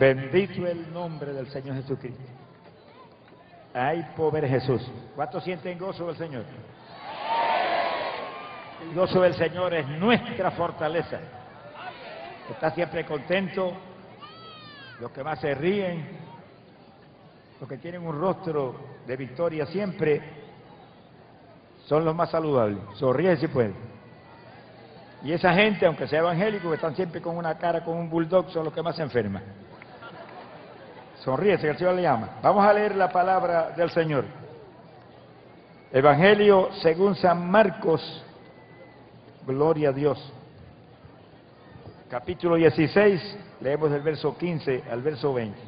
Bendito el nombre del Señor Jesucristo. Ay, pobre Jesús. ¿Cuántos sienten gozo del Señor? El gozo del Señor es nuestra fortaleza. Está siempre contento. Los que más se ríen, los que tienen un rostro de victoria siempre, son los más saludables. Sonríe si puede. Y esa gente, aunque sea evangélico, que están siempre con una cara, con un bulldog, son los que más se enferman. Sonríe, que el Señor le llama. Vamos a leer la palabra del Señor. Evangelio según San Marcos. Gloria a Dios. Capítulo 16, leemos del verso 15 al verso 20.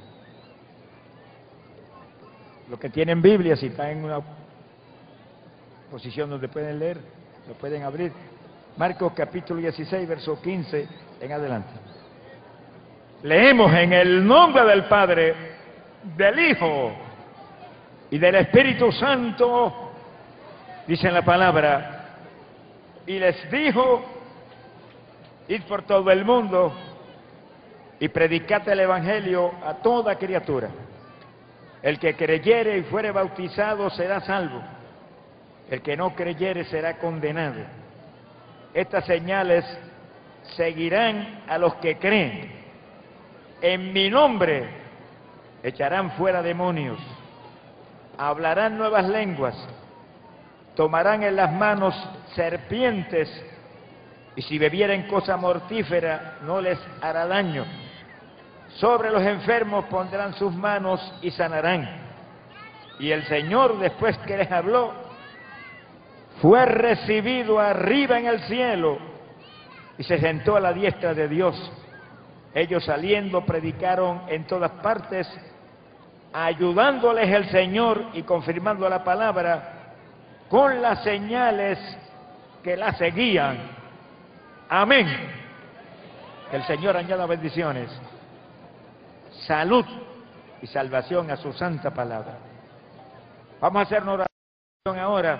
Los que tienen Biblia, si están en una posición donde pueden leer, lo pueden abrir. Marcos capítulo 16, verso 15 en adelante. Leemos en el nombre del Padre, del Hijo y del Espíritu Santo, dice la palabra, y les dijo, id por todo el mundo y predicad el Evangelio a toda criatura. El que creyere y fuere bautizado será salvo. El que no creyere será condenado. Estas señales seguirán a los que creen. En mi nombre echarán fuera demonios, hablarán nuevas lenguas, tomarán en las manos serpientes y si bebieren cosa mortífera no les hará daño. Sobre los enfermos pondrán sus manos y sanarán. Y el Señor, después que les habló, fue recibido arriba en el cielo y se sentó a la diestra de Dios. Ellos saliendo predicaron en todas partes, ayudándoles el Señor y confirmando la palabra con las señales que la seguían. Amén. Que el Señor añada bendiciones, salud y salvación a su santa palabra. Vamos a hacer una oración ahora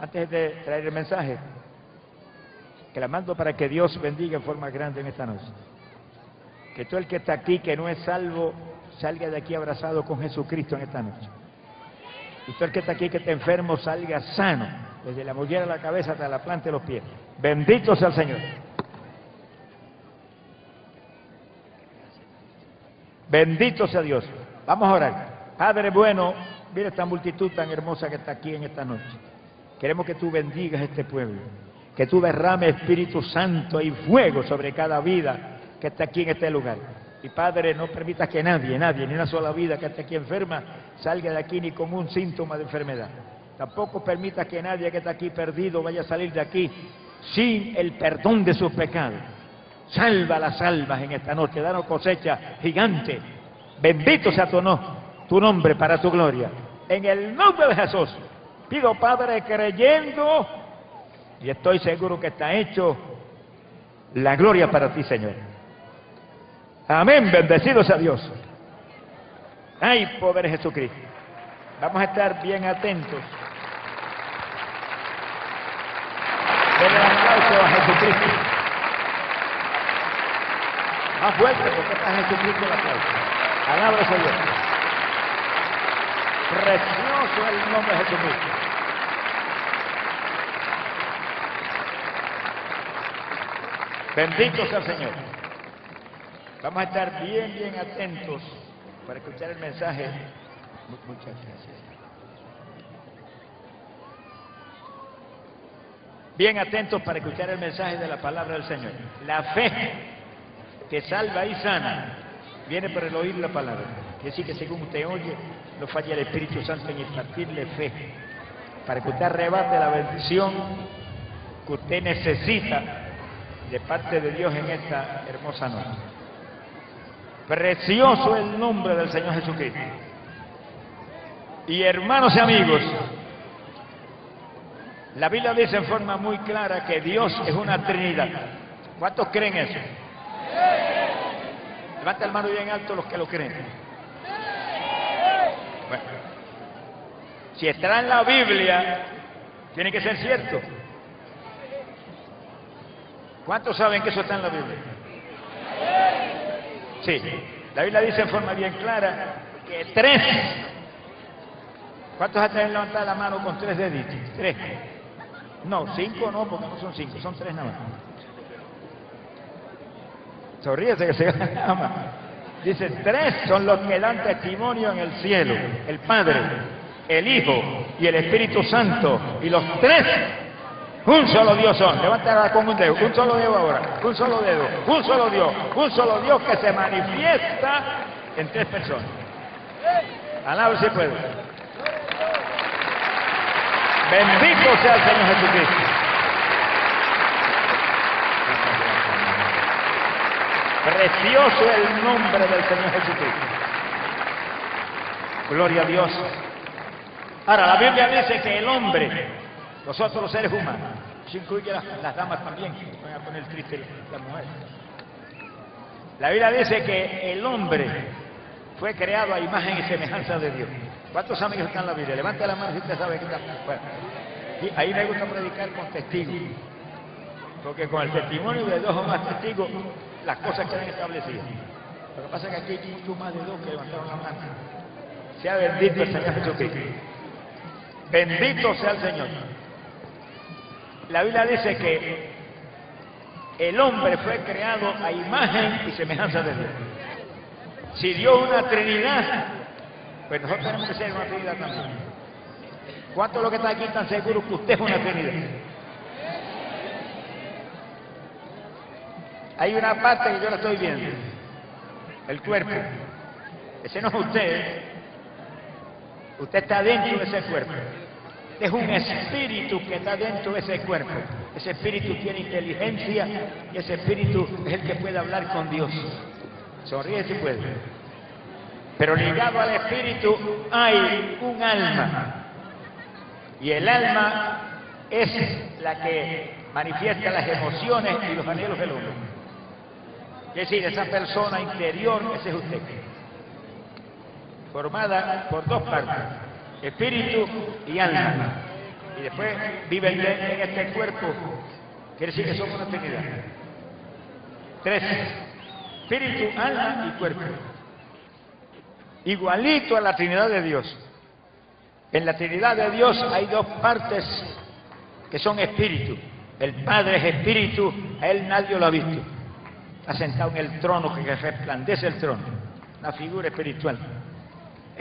antes de traer el mensaje, que la mando para que Dios bendiga en forma grande en esta noche. Que todo el que está aquí, que no es salvo, salga de aquí abrazado con Jesucristo en esta noche. Y todo el que está aquí, que está enfermo, salga sano, desde la mollera de la cabeza hasta la planta de los pies. Bendito sea el Señor. Bendito sea Dios. Vamos a orar. Padre bueno, mira esta multitud tan hermosa que está aquí en esta noche. Queremos que tú bendigas este pueblo, que tú derrames Espíritu Santo y fuego sobre cada vida que está aquí en este lugar. Y Padre, no permitas que nadie, nadie, ni una sola vida que esté aquí enferma, salga de aquí ni con un síntoma de enfermedad. Tampoco permitas que nadie que está aquí perdido vaya a salir de aquí sin el perdón de sus pecados. Salva las almas en esta noche, danos cosecha gigante. Bendito sea tu, no, tu nombre para tu gloria. En el nombre de Jesús. Pido, Padre, creyendo, y estoy seguro que está hecho, la gloria para ti, Señor. Amén, bendecido sea Dios. Ay, poder Jesucristo. Vamos a estar bien atentos. Denle un aplauso a Jesucristo. Más fuerte, porque está Jesucristo el aplauso. Alabra Dios. Precioso el nombre de Jesucristo. Bendito sea el Señor. Vamos a estar bien, bien atentos para escuchar el mensaje. Muchas gracias. Bien atentos para escuchar el mensaje de la palabra del Señor. La fe que salva y sana viene por el oír la palabra. Es decir, que según usted oye, no falla el Espíritu Santo en impartirle fe para que usted arrebate la bendición que usted necesita de parte de Dios en esta hermosa noche. Precioso el nombre del Señor Jesucristo. Y hermanos y amigos, la Biblia dice en forma muy clara que Dios es una Trinidad. ¿Cuántos creen eso? Levanta el mano bien alto los que lo creen. Bueno, si está en la Biblia, tiene que ser cierto. ¿Cuántos saben que eso está en la Biblia? Sí. La Biblia dice en forma bien clara que tres. ¿Cuántos han levantado la mano con tres deditos? Tres. No, cinco no, porque no son cinco, son tres nada más. Sonríese que se llama. Dice, tres son los que dan testimonio en el cielo. El Padre, el Hijo y el Espíritu Santo. Y los tres, un solo Dios son. Levántala con un dedo, un solo dedo ahora, un solo dedo, un solo Dios, un solo Dios que se manifiesta en tres personas. Alaba si puede. Bendito sea el Señor Jesucristo. Precioso el nombre del Señor Jesucristo. Gloria a Dios. Ahora, la Biblia dice que el hombre, nosotros los seres humanos, se incluye las, damas también, van a poner triste las mujeres. La Biblia dice que el hombre fue creado a imagen y semejanza de Dios. ¿Cuántos saben que está en la Biblia? Levante la mano si usted sabe que está. Bueno, ahí me gusta predicar con testigos. Porque con el testimonio de dos o más testigos, las cosas quedan establecidas. Lo que pasa que aquí hay mucho más de dos que levantaron la mano. Sea bendito el Señor Jesucristo. Bendito sea el Señor. La Biblia dice que el hombre fue creado a imagen y semejanza de Dios. Si Dios una Trinidad, pues nosotros tenemos que ser una Trinidad también. ¿Cuántos de los que están aquí están seguros que usted es una Trinidad? Hay una parte que yo la estoy viendo, el cuerpo. Ese no es usted. Usted está dentro de ese cuerpo. Es un espíritu que está dentro de ese cuerpo. Ese espíritu tiene inteligencia y ese espíritu es el que puede hablar con Dios. Sonríe si puede. Pero ligado al espíritu hay un alma. Y el alma es la que manifiesta las emociones y los anhelos del hombre. Es decir, esa persona interior, ese es usted. Formada por dos partes, espíritu y alma. Y después viven en este cuerpo. Quiere decir que somos una Trinidad. Tres. Espíritu, alma y cuerpo. Igualito a la Trinidad de Dios. En la Trinidad de Dios hay dos partes que son espíritu. El Padre es espíritu, a él nadie lo ha visto. Está sentado en el trono que resplandece el trono, una figura espiritual.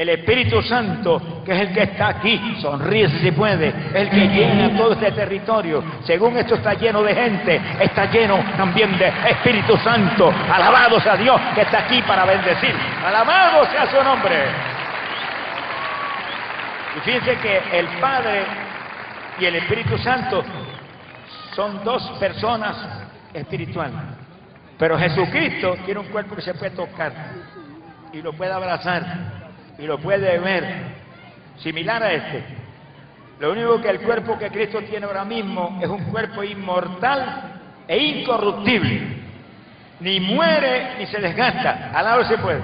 El Espíritu Santo, que es el que está aquí, sonríe si puede, el que llena todo este territorio. Según esto está lleno de gente, está lleno también de Espíritu Santo. Alabado sea Dios que está aquí para bendecir. Alabado sea su nombre. Y fíjense que el Padre y el Espíritu Santo son dos personas espirituales. Pero Jesucristo tiene un cuerpo que se puede tocar y lo puede abrazar y lo puede ver, similar a este. Lo único que el cuerpo que Cristo tiene ahora mismo es un cuerpo inmortal e incorruptible. Ni muere ni se desgasta. Al lado se puede.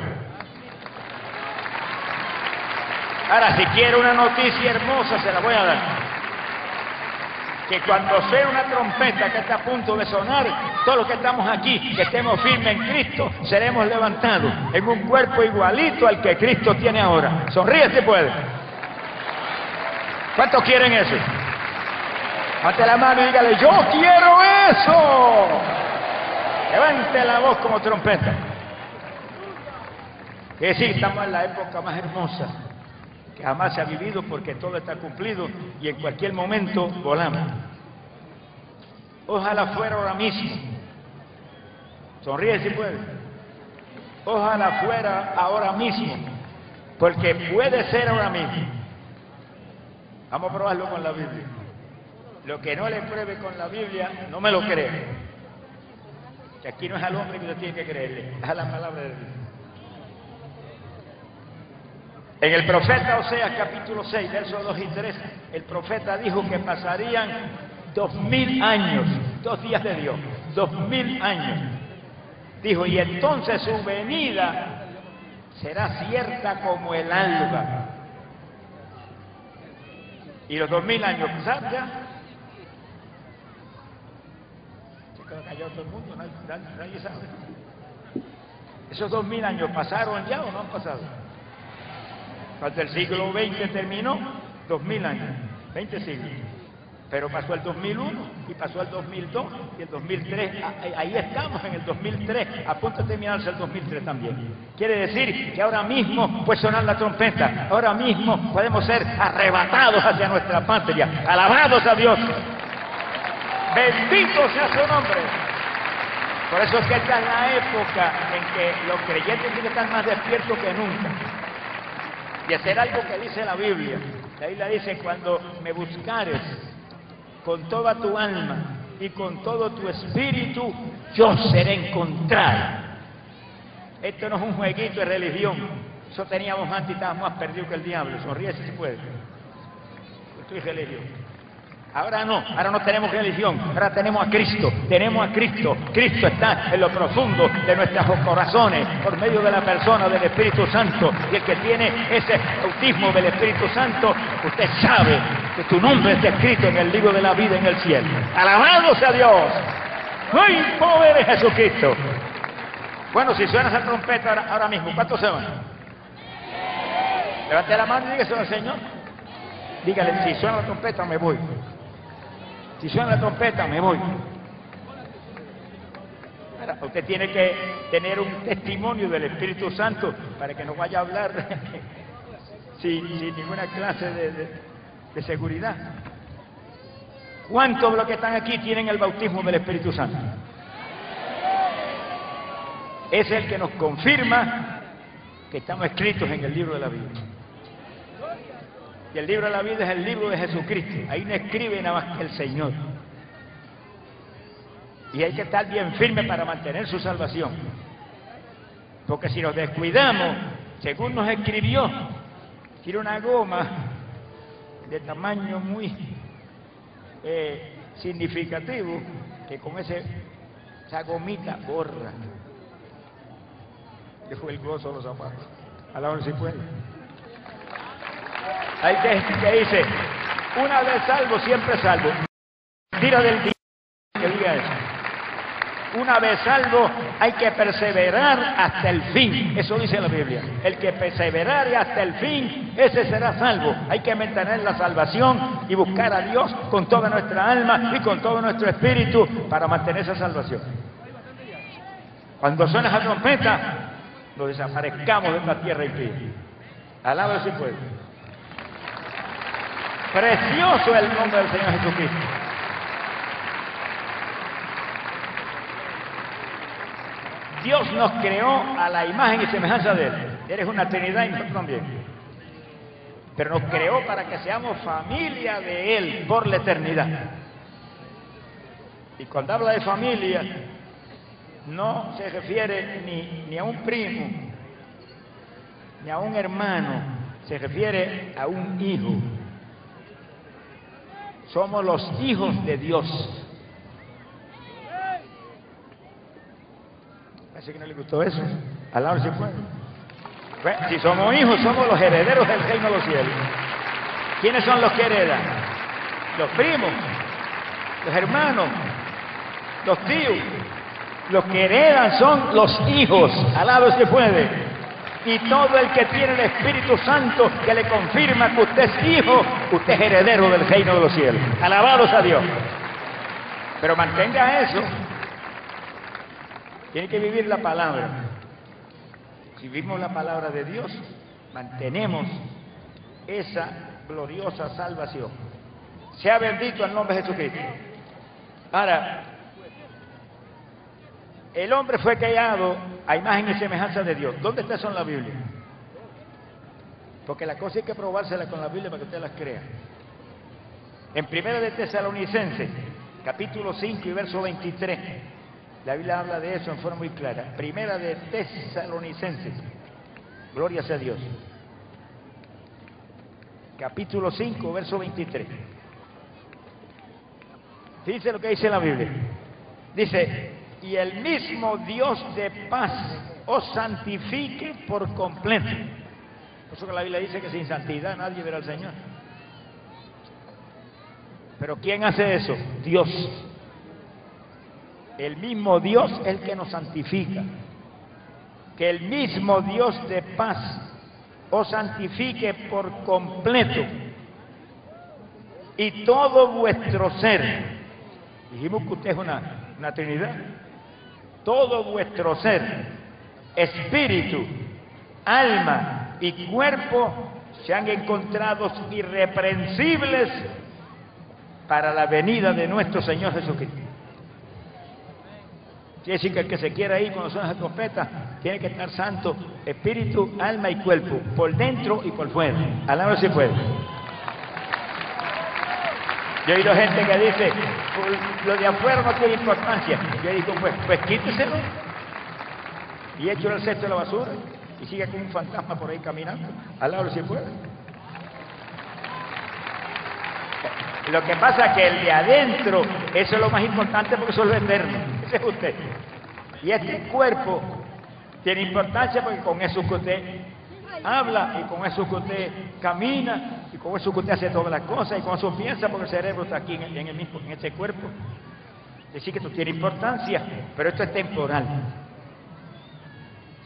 Ahora, si quiere una noticia hermosa, se la voy a dar. Que cuando sea una trompeta que está a punto de sonar, todos los que estamos aquí, que estemos firmes en Cristo, seremos levantados en un cuerpo igualito al que Cristo tiene ahora. Sonríe si puede. ¿Cuántos quieren eso? Levante la mano y dígale, yo quiero eso. Levante la voz como trompeta. Que sí, estamos en la época más hermosa que jamás se ha vivido porque todo está cumplido y en cualquier momento volamos. Ojalá fuera ahora mismo. Sonríe si puede. Ojalá fuera ahora mismo, porque puede ser ahora mismo. Vamos a probarlo con la Biblia. Lo que no le pruebe con la Biblia, no me lo cree. Que aquí no es al hombre que usted tiene que creerle, es a la palabra de Dios. En el profeta Oseas capítulo 6, versos 2 y 3, el profeta dijo que pasarían dos mil años, dos días de Dios, dos mil años. Dijo, y entonces su venida será cierta como el alba. Y los dos mil años, ¿sabes ya? Se quedó callado todo el mundo, nadie, nadie sabe. Esos dos mil años pasaron ya o no han pasado. Cuando el siglo XX terminó, dos mil años, 20 siglos. Pero pasó el 2001 y pasó el 2002 y el 2003. Ahí estamos en el 2003, a punto de terminarse el 2003 también. Quiere decir que ahora mismo puede sonar la trompeta, ahora mismo podemos ser arrebatados hacia nuestra patria. Alabados a Dios. Bendito sea su nombre. Por eso es que esta es la época en que los creyentes tienen que estar más despiertos que nunca. Y hacer algo que dice la Biblia. La Biblia dice, cuando me buscares con toda tu alma y con todo tu espíritu, yo seré encontrado. Esto no es un jueguito de religión. Eso teníamos antes y estábamos más perdidos que el diablo. Sonríe si se puede. Esto es religión. Ahora no, ahora no tenemos religión, ahora tenemos a Cristo, tenemos a Cristo. Cristo está en lo profundo de nuestros corazones por medio de la persona del Espíritu Santo. Y el que tiene ese autismo del Espíritu Santo, usted sabe que tu nombre está escrito en el libro de la vida en el cielo. Alabado sea Dios. ¡Muy pobre Jesucristo! Bueno, si suena esa trompeta ahora, mismo, ¿cuántos se van? Levante la mano y dígaselo al Señor. Dígale, si suena la trompeta me voy. Si suena la trompeta, me voy. usted tiene que tener un testimonio del Espíritu Santo para que no vaya a hablar sin, ninguna clase de, seguridad. ¿Cuántos de los que están aquí tienen el bautismo del Espíritu Santo? Es el que nos confirma que estamos escritos en el libro de la Biblia. Y el libro de la vida es el libro de Jesucristo. Ahí no escribe nada más que el Señor. Y hay que estar bien firme para mantener su salvación. Porque si nos descuidamos, según nos escribió, tiene una goma de tamaño muy eh, significativo, que con ese, esa gomita borra. Que fue el gozo de los zapatos. A la hora si puede. Hay que, que dice, una vez salvo, siempre salvo. Tira del día que diga eso. Una vez salvo, hay que perseverar hasta el fin. Eso dice la Biblia. El que perseverare hasta el fin, ese será salvo. Hay que mantener la salvación y buscar a Dios con toda nuestra alma y con todo nuestro espíritu para mantener esa salvación. Cuando suena esa trompeta, nos desaparezcamos de la tierra fin. Alaba si puede. Precioso el nombre del Señor Jesucristo. Dios nos creó a la imagen y semejanza de Él. Eres una Trinidad y nosotros también. Pero nos creó para que seamos familia de Él por la eternidad. Y cuando habla de familia, no se refiere ni, ni a un primo, ni a un hermano, se refiere a un hijo. Somos los hijos de Dios. Parece que no le gustó eso. Si puede. si somos hijos, somos los herederos del reino de los cielos. ¿Quiénes son los que heredan? Los primos, los hermanos, los tíos. Los que heredan son los hijos. Alado se puede y todo el que tiene el Espíritu Santo que le confirma que usted es hijo, usted es heredero del reino de los cielos. Alabados a Dios. Pero mantenga eso. Tiene que vivir la palabra. Si vivimos la palabra de Dios, mantenemos esa gloriosa salvación. Sea bendito el nombre de Jesucristo. Ahora, el hombre fue creado a imagen y semejanza de Dios. ¿Dónde está eso en la Biblia? Porque la cosa hay que probársela con la Biblia para que usted las crea. En Primera de Tesalonicenses, capítulo 5 y verso 23, la Biblia habla de eso en forma muy clara. Primera de Tesalonicenses, gloria sea Dios. Capítulo 5, verso 23. Fíjense lo que dice la Biblia. Dice, y el mismo Dios de paz os santifique por completo. Por eso que la Biblia dice que sin santidad nadie verá al Señor. Pero ¿quién hace eso? Dios. El mismo Dios es el que nos santifica. que el mismo Dios de paz os santifique por completo y todo vuestro ser. Dijimos que usted es una, una Trinidad. Todo vuestro ser, espíritu, alma y cuerpo sean encontrados irreprensibles para la venida de nuestro Señor Jesucristo. Quiere que el que se quiera ir cuando son las trompetas tiene que estar santo, espíritu, alma y cuerpo, por dentro y por fuera. Alaba si puede. Yo he oído gente que dice, lo de afuera no tiene importancia. Yo digo, pues, pues quíteselo y échelo al cesto de la basura y sigue con un fantasma por ahí caminando. Alaba si puede. Lo que pasa es que el de adentro, eso es lo más importante porque eso es lo. Ese es usted. Y este cuerpo tiene importancia porque con eso que usted habla y con eso que usted camina y con eso que usted hace todas las cosas y con eso piensa porque el cerebro está aquí en el, mismo, en ese cuerpo. Decir que esto tiene importancia, pero esto es temporal.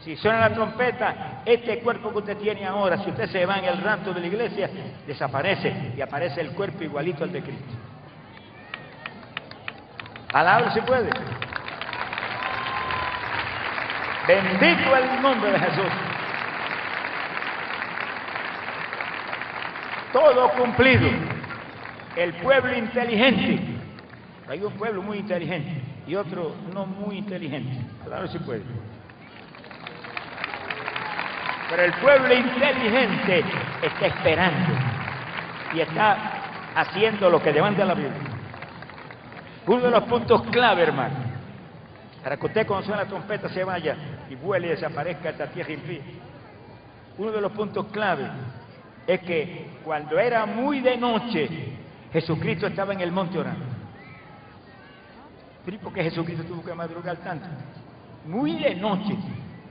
Si suena la trompeta, este cuerpo que usted tiene ahora, si usted se va en el rato de la iglesia, desaparece y aparece el cuerpo igualito al de Cristo. Alablo si puede. Bendito el nombre de Jesús. Todo cumplido. El pueblo inteligente. Hay un pueblo muy inteligente y otro no muy inteligente. Claro si puede. Pero el pueblo inteligente está esperando y está haciendo lo que demanda la Biblia. Uno de los puntos clave, hermano, para que usted cuando suena la trompeta se vaya y vuele y desaparezca esta tierra impía. Uno de los puntos clave es que cuando era muy de noche, Jesucristo estaba en el monte orando. ¿Por qué Jesucristo tuvo que madrugar tanto? Muy de noche.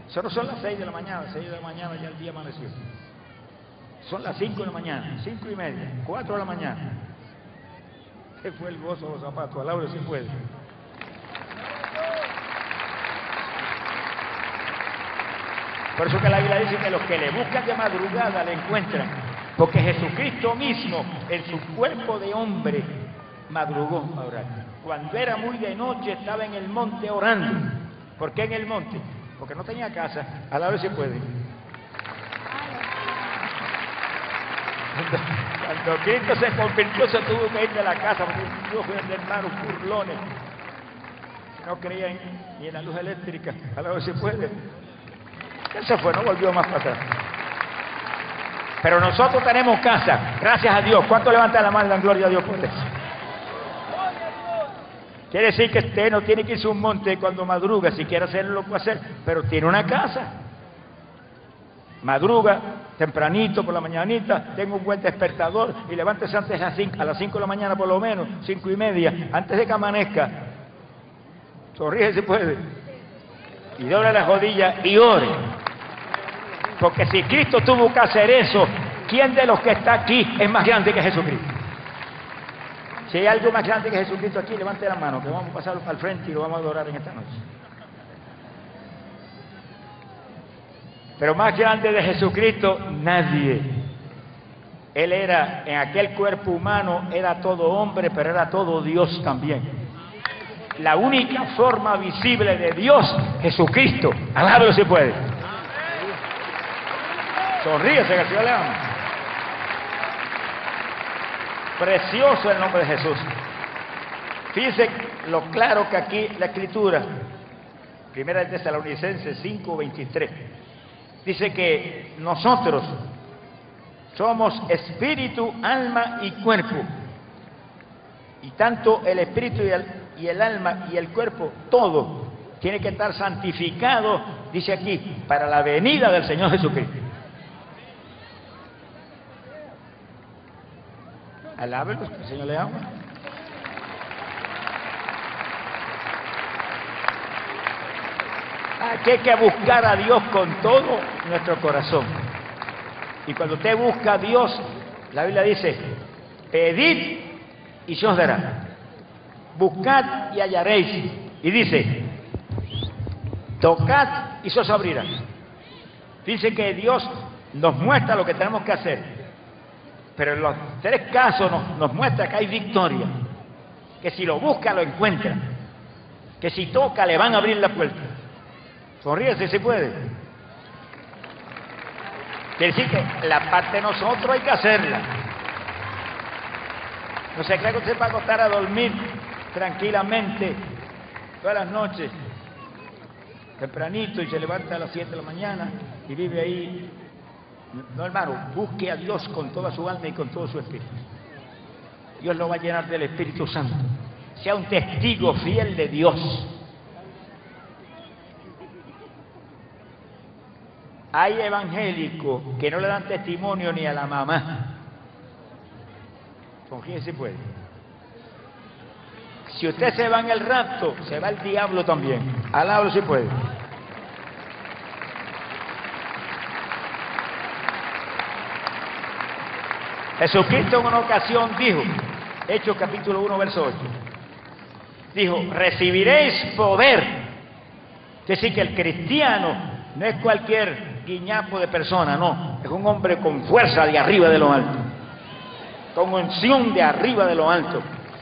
Solo son las seis de la mañana, seis de la mañana ya el día amaneció. Son las cinco de la mañana, cinco y media, cuatro de la mañana. ¿Qué fue el gozo de los zapatos? A Laura si puede. Por eso que la Biblia dice que los que le buscan de madrugada le encuentran. Porque Jesucristo mismo, en su cuerpo de hombre, madrugó a orar. Cuando era muy de noche estaba en el monte orando. ¿Por qué en el monte? Porque no tenía casa. A la vez se puede. Cuando Cristo se convirtió, se tuvo que ir de la casa porque Dios fue de hermanos burlones. No creían ni en la luz eléctrica. A la vez se puede. Él se fue, no volvió más para atrás. Pero nosotros tenemos casa, gracias a Dios. ¿Cuánto levanta la mano dan gloria a Dios por eso? Quiere decir que usted no tiene que irse a un monte cuando madruga, si quiere hacerlo lo puede hacer, pero tiene una casa. Madruga tempranito por la mañanita, tengo un buen despertador y levántese antes a las 5 a las cinco de la mañana por lo menos, cinco y media, antes de que amanezca. Sonríe si puede. Y doble la rodilla y ore. Porque si Cristo tuvo que hacer eso, ¿quién de los que está aquí es más grande que Jesucristo? Si hay algo más grande que Jesucristo aquí, levante la mano, que vamos a pasarlo al frente y lo vamos a adorar en esta noche. Pero más grande de Jesucristo, nadie. Él era, en aquel cuerpo humano, era todo hombre, pero era todo Dios también. La única forma visible de Dios, Jesucristo. Alábalo si puede. Sonríese que el Señor le ama. Precioso el nombre de Jesús. Fíjense lo claro que aquí la escritura, primera de Tesalonicenses 5:23, dice que nosotros somos espíritu, alma y cuerpo. Y tanto el espíritu y el alma y el cuerpo, todo, tiene que estar santificado, dice aquí, para la venida del Señor Jesucristo. Alábelos, que el Señor le ama. Aquí hay que buscar a Dios con todo nuestro corazón. Y cuando usted busca a Dios, la Biblia dice, pedid y se os dará. Buscad y hallaréis. Y dice, tocad y se os abrirá. Dice que Dios nos muestra lo que tenemos que hacer. Pero en los tres casos nos, muestra que hay victoria. Que si lo busca, lo encuentra. Que si toca, le van a abrir la puerta. Sonríe si puede. Quiere decir que la parte de nosotros hay que hacerla. No se cree que usted va a acostar a dormir tranquilamente todas las noches, tempranito, y se levanta a las 7 de la mañana y vive ahí. No, hermano, busque a Dios con toda su alma y con todo su espíritu. Dios lo va a llenar del Espíritu Santo. Sea un testigo fiel de Dios. Hay evangélicos que no le dan testimonio ni a la mamá. ¿Con quién se puede? Si usted se va en el rapto, se va el diablo también. Alábalo si puede. Jesucristo en una ocasión dijo, Hechos capítulo 1, verso 8, dijo, recibiréis poder. Es decir, que el cristiano no es cualquier guiñapo de persona, no, es un hombre con fuerza de arriba de lo alto con unción de arriba de lo alto.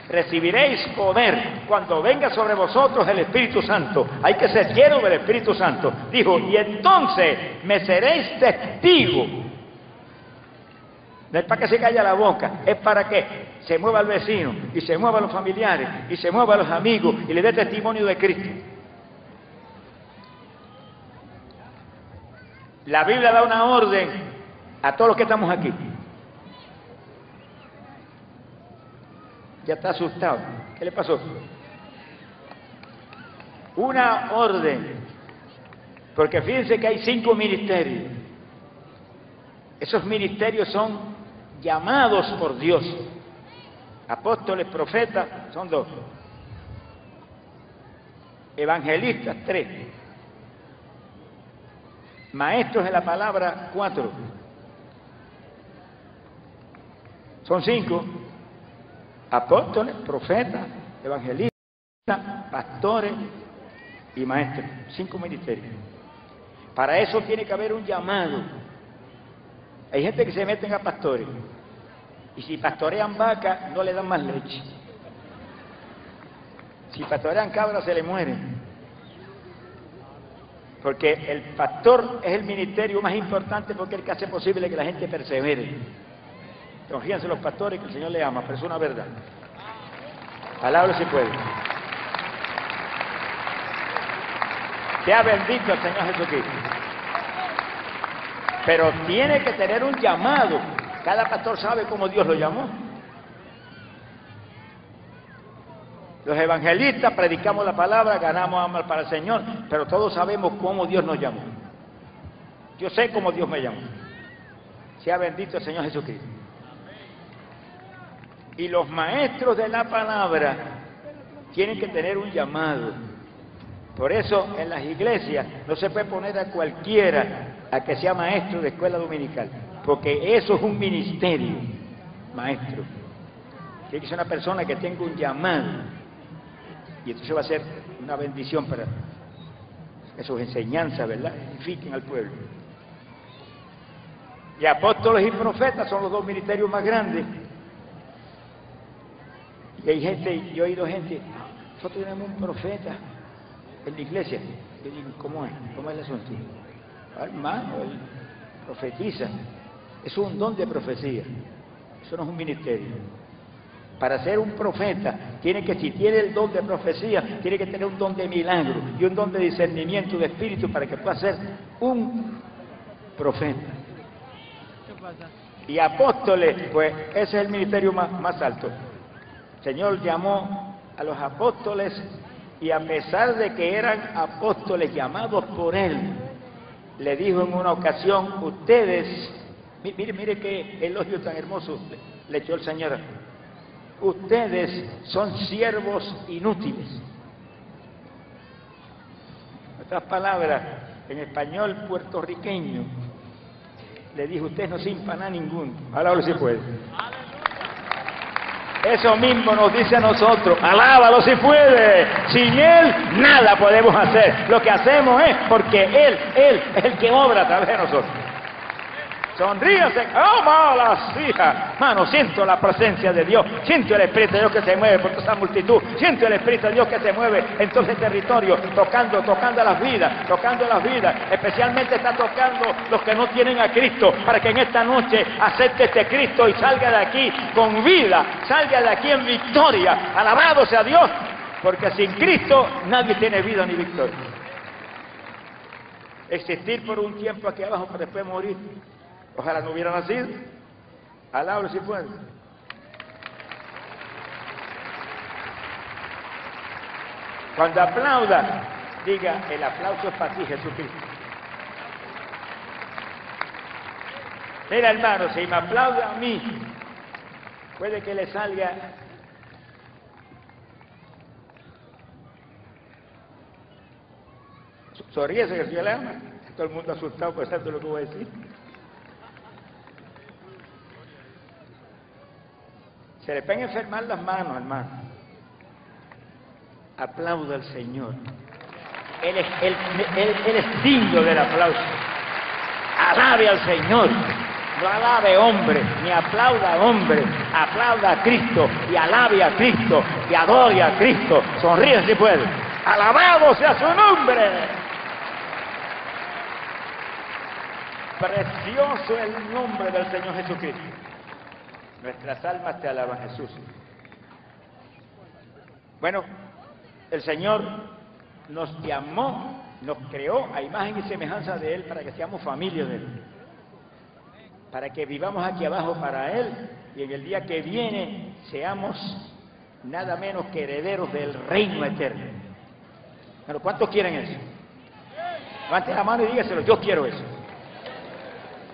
Recibiréis poder cuando venga sobre vosotros el Espíritu Santo. Hay que ser lleno del Espíritu Santo. Dijo, y entonces me seréis testigo. No es para que se calla la boca, es para que se mueva el vecino, y se mueva los familiares, y se mueva los amigos, y le dé testimonio de Cristo. La Biblia da una orden a todos los que estamos aquí. Ya está asustado. ¿Qué le pasó? Una orden. Porque fíjense que hay cinco ministerios. Esos ministerios son llamados por Dios. Apóstoles, profetas, son dos. Evangelistas, tres. Maestros de la palabra, cuatro. Son cinco apóstoles, profetas, evangelistas, pastores y maestros. Cinco ministerios. Para eso tiene que haber un llamado. Hay gente que se meten a pastores. Y si pastorean vacas, no le dan más leche. Si pastorean cabras, se le mueren. Porque el pastor es el ministerio más importante porque es el que hace posible que la gente persevere. Confíense los pastores que el Señor le ama, pero es una verdad. Palabra si puede. Sea bendito el Señor Jesucristo. Pero tiene que tener un llamado. Cada pastor sabe cómo Dios lo llamó. Los evangelistas predicamos la palabra, ganamos alma para el Señor, pero todos sabemos cómo Dios nos llamó. Yo sé cómo Dios me llamó. Sea bendito el Señor Jesucristo. Y los maestros de la palabra tienen que tener un llamado. Por eso en las iglesias no se puede poner a cualquiera a que sea maestro de escuela dominical, porque eso es un ministerio, maestro. Tiene que ser una persona que tenga un llamado. Y entonces va a ser una bendición para que sus enseñanzas, ¿verdad?, edifiquen al pueblo. Y apóstoles y profetas son los dos ministerios más grandes y hay gente, yo he oído gente, nosotros tenemos un profeta en la iglesia. ¿cómo es? ¿Cómo es el asunto? Ah, hermano, él profetiza. Es un don de profecía. Eso no es un ministerio. Para ser un profeta, tiene que, si tiene el don de profecía, tiene que tener un don de milagro y un don de discernimiento de espíritu para que pueda ser un profeta. Y apóstoles, pues ese es el ministerio más, más alto. Señor llamó a los apóstoles y a pesar de que eran apóstoles llamados por Él, le dijo en una ocasión, ustedes, mire, mire qué elogio tan hermoso le echó el Señor, ustedes son siervos inútiles. Otras palabras, en español puertorriqueño, le dijo, ustedes no sin nada ninguno. Ahora se puede. Eso mismo nos dice a nosotros, alábalo si puede. Sin Él nada podemos hacer. Lo que hacemos es porque Él, Él es el que obra a través de nosotros. Sonríase, oh malas hijas. Mano, siento la presencia de Dios, siento el Espíritu de Dios que se mueve por toda esa multitud, siento el Espíritu de Dios que se mueve en todo ese territorio, tocando, tocando las vidas, tocando las vidas. Especialmente está tocando los que no tienen a Cristo, para que en esta noche acepte este Cristo y salga de aquí con vida, salga de aquí en victoria. Alabado sea Dios, porque sin Cristo nadie tiene vida ni victoria. Existir por un tiempo aquí abajo para después morir. Ojalá no hubiera nacido. Alabro si puede. Cuando aplauda, diga, el aplauso es para ti, Jesucristo. Mira, hermano, si me aplaude a mí, puede que le salga Sonríese que el Señor le ama. Todo el mundo asustado de lo que voy a decir. Se le pueden enfermar las manos, hermano. Aplauda al Señor. Él es, él, es digno del aplauso. Alabe al Señor. No alabe hombre, ni aplauda a hombre. Aplauda a Cristo y alabe a Cristo y adore a Cristo. Sonríe si puede. Alabado sea su nombre. Precioso el nombre del Señor Jesucristo. Nuestras almas te alaban, Jesús. Bueno, el Señor nos llamó, nos creó a imagen y semejanza de Él para que seamos familia de Él. Para que vivamos aquí abajo para Él y en el día que viene seamos nada menos que herederos del reino eterno. Pero ¿cuántos quieren eso? Levante la mano y dígaselo, yo quiero eso.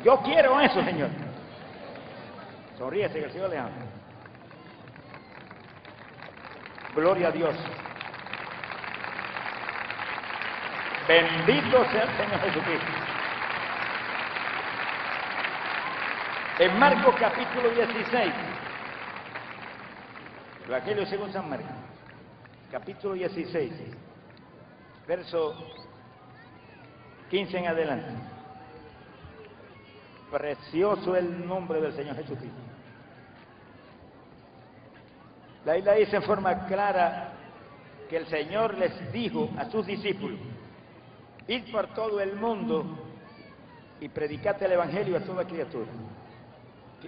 Yo quiero eso, Señor. Sonríese que el Señor le ama. Gloria a Dios. Bendito sea el Señor Jesucristo. En Marcos capítulo 16, Evangelio según San Marcos, capítulo 16, verso 15 en adelante. Precioso el nombre del Señor Jesucristo. La isla dice en forma clara que el Señor les dijo a sus discípulos, id por todo el mundo y predicate el Evangelio a toda criatura.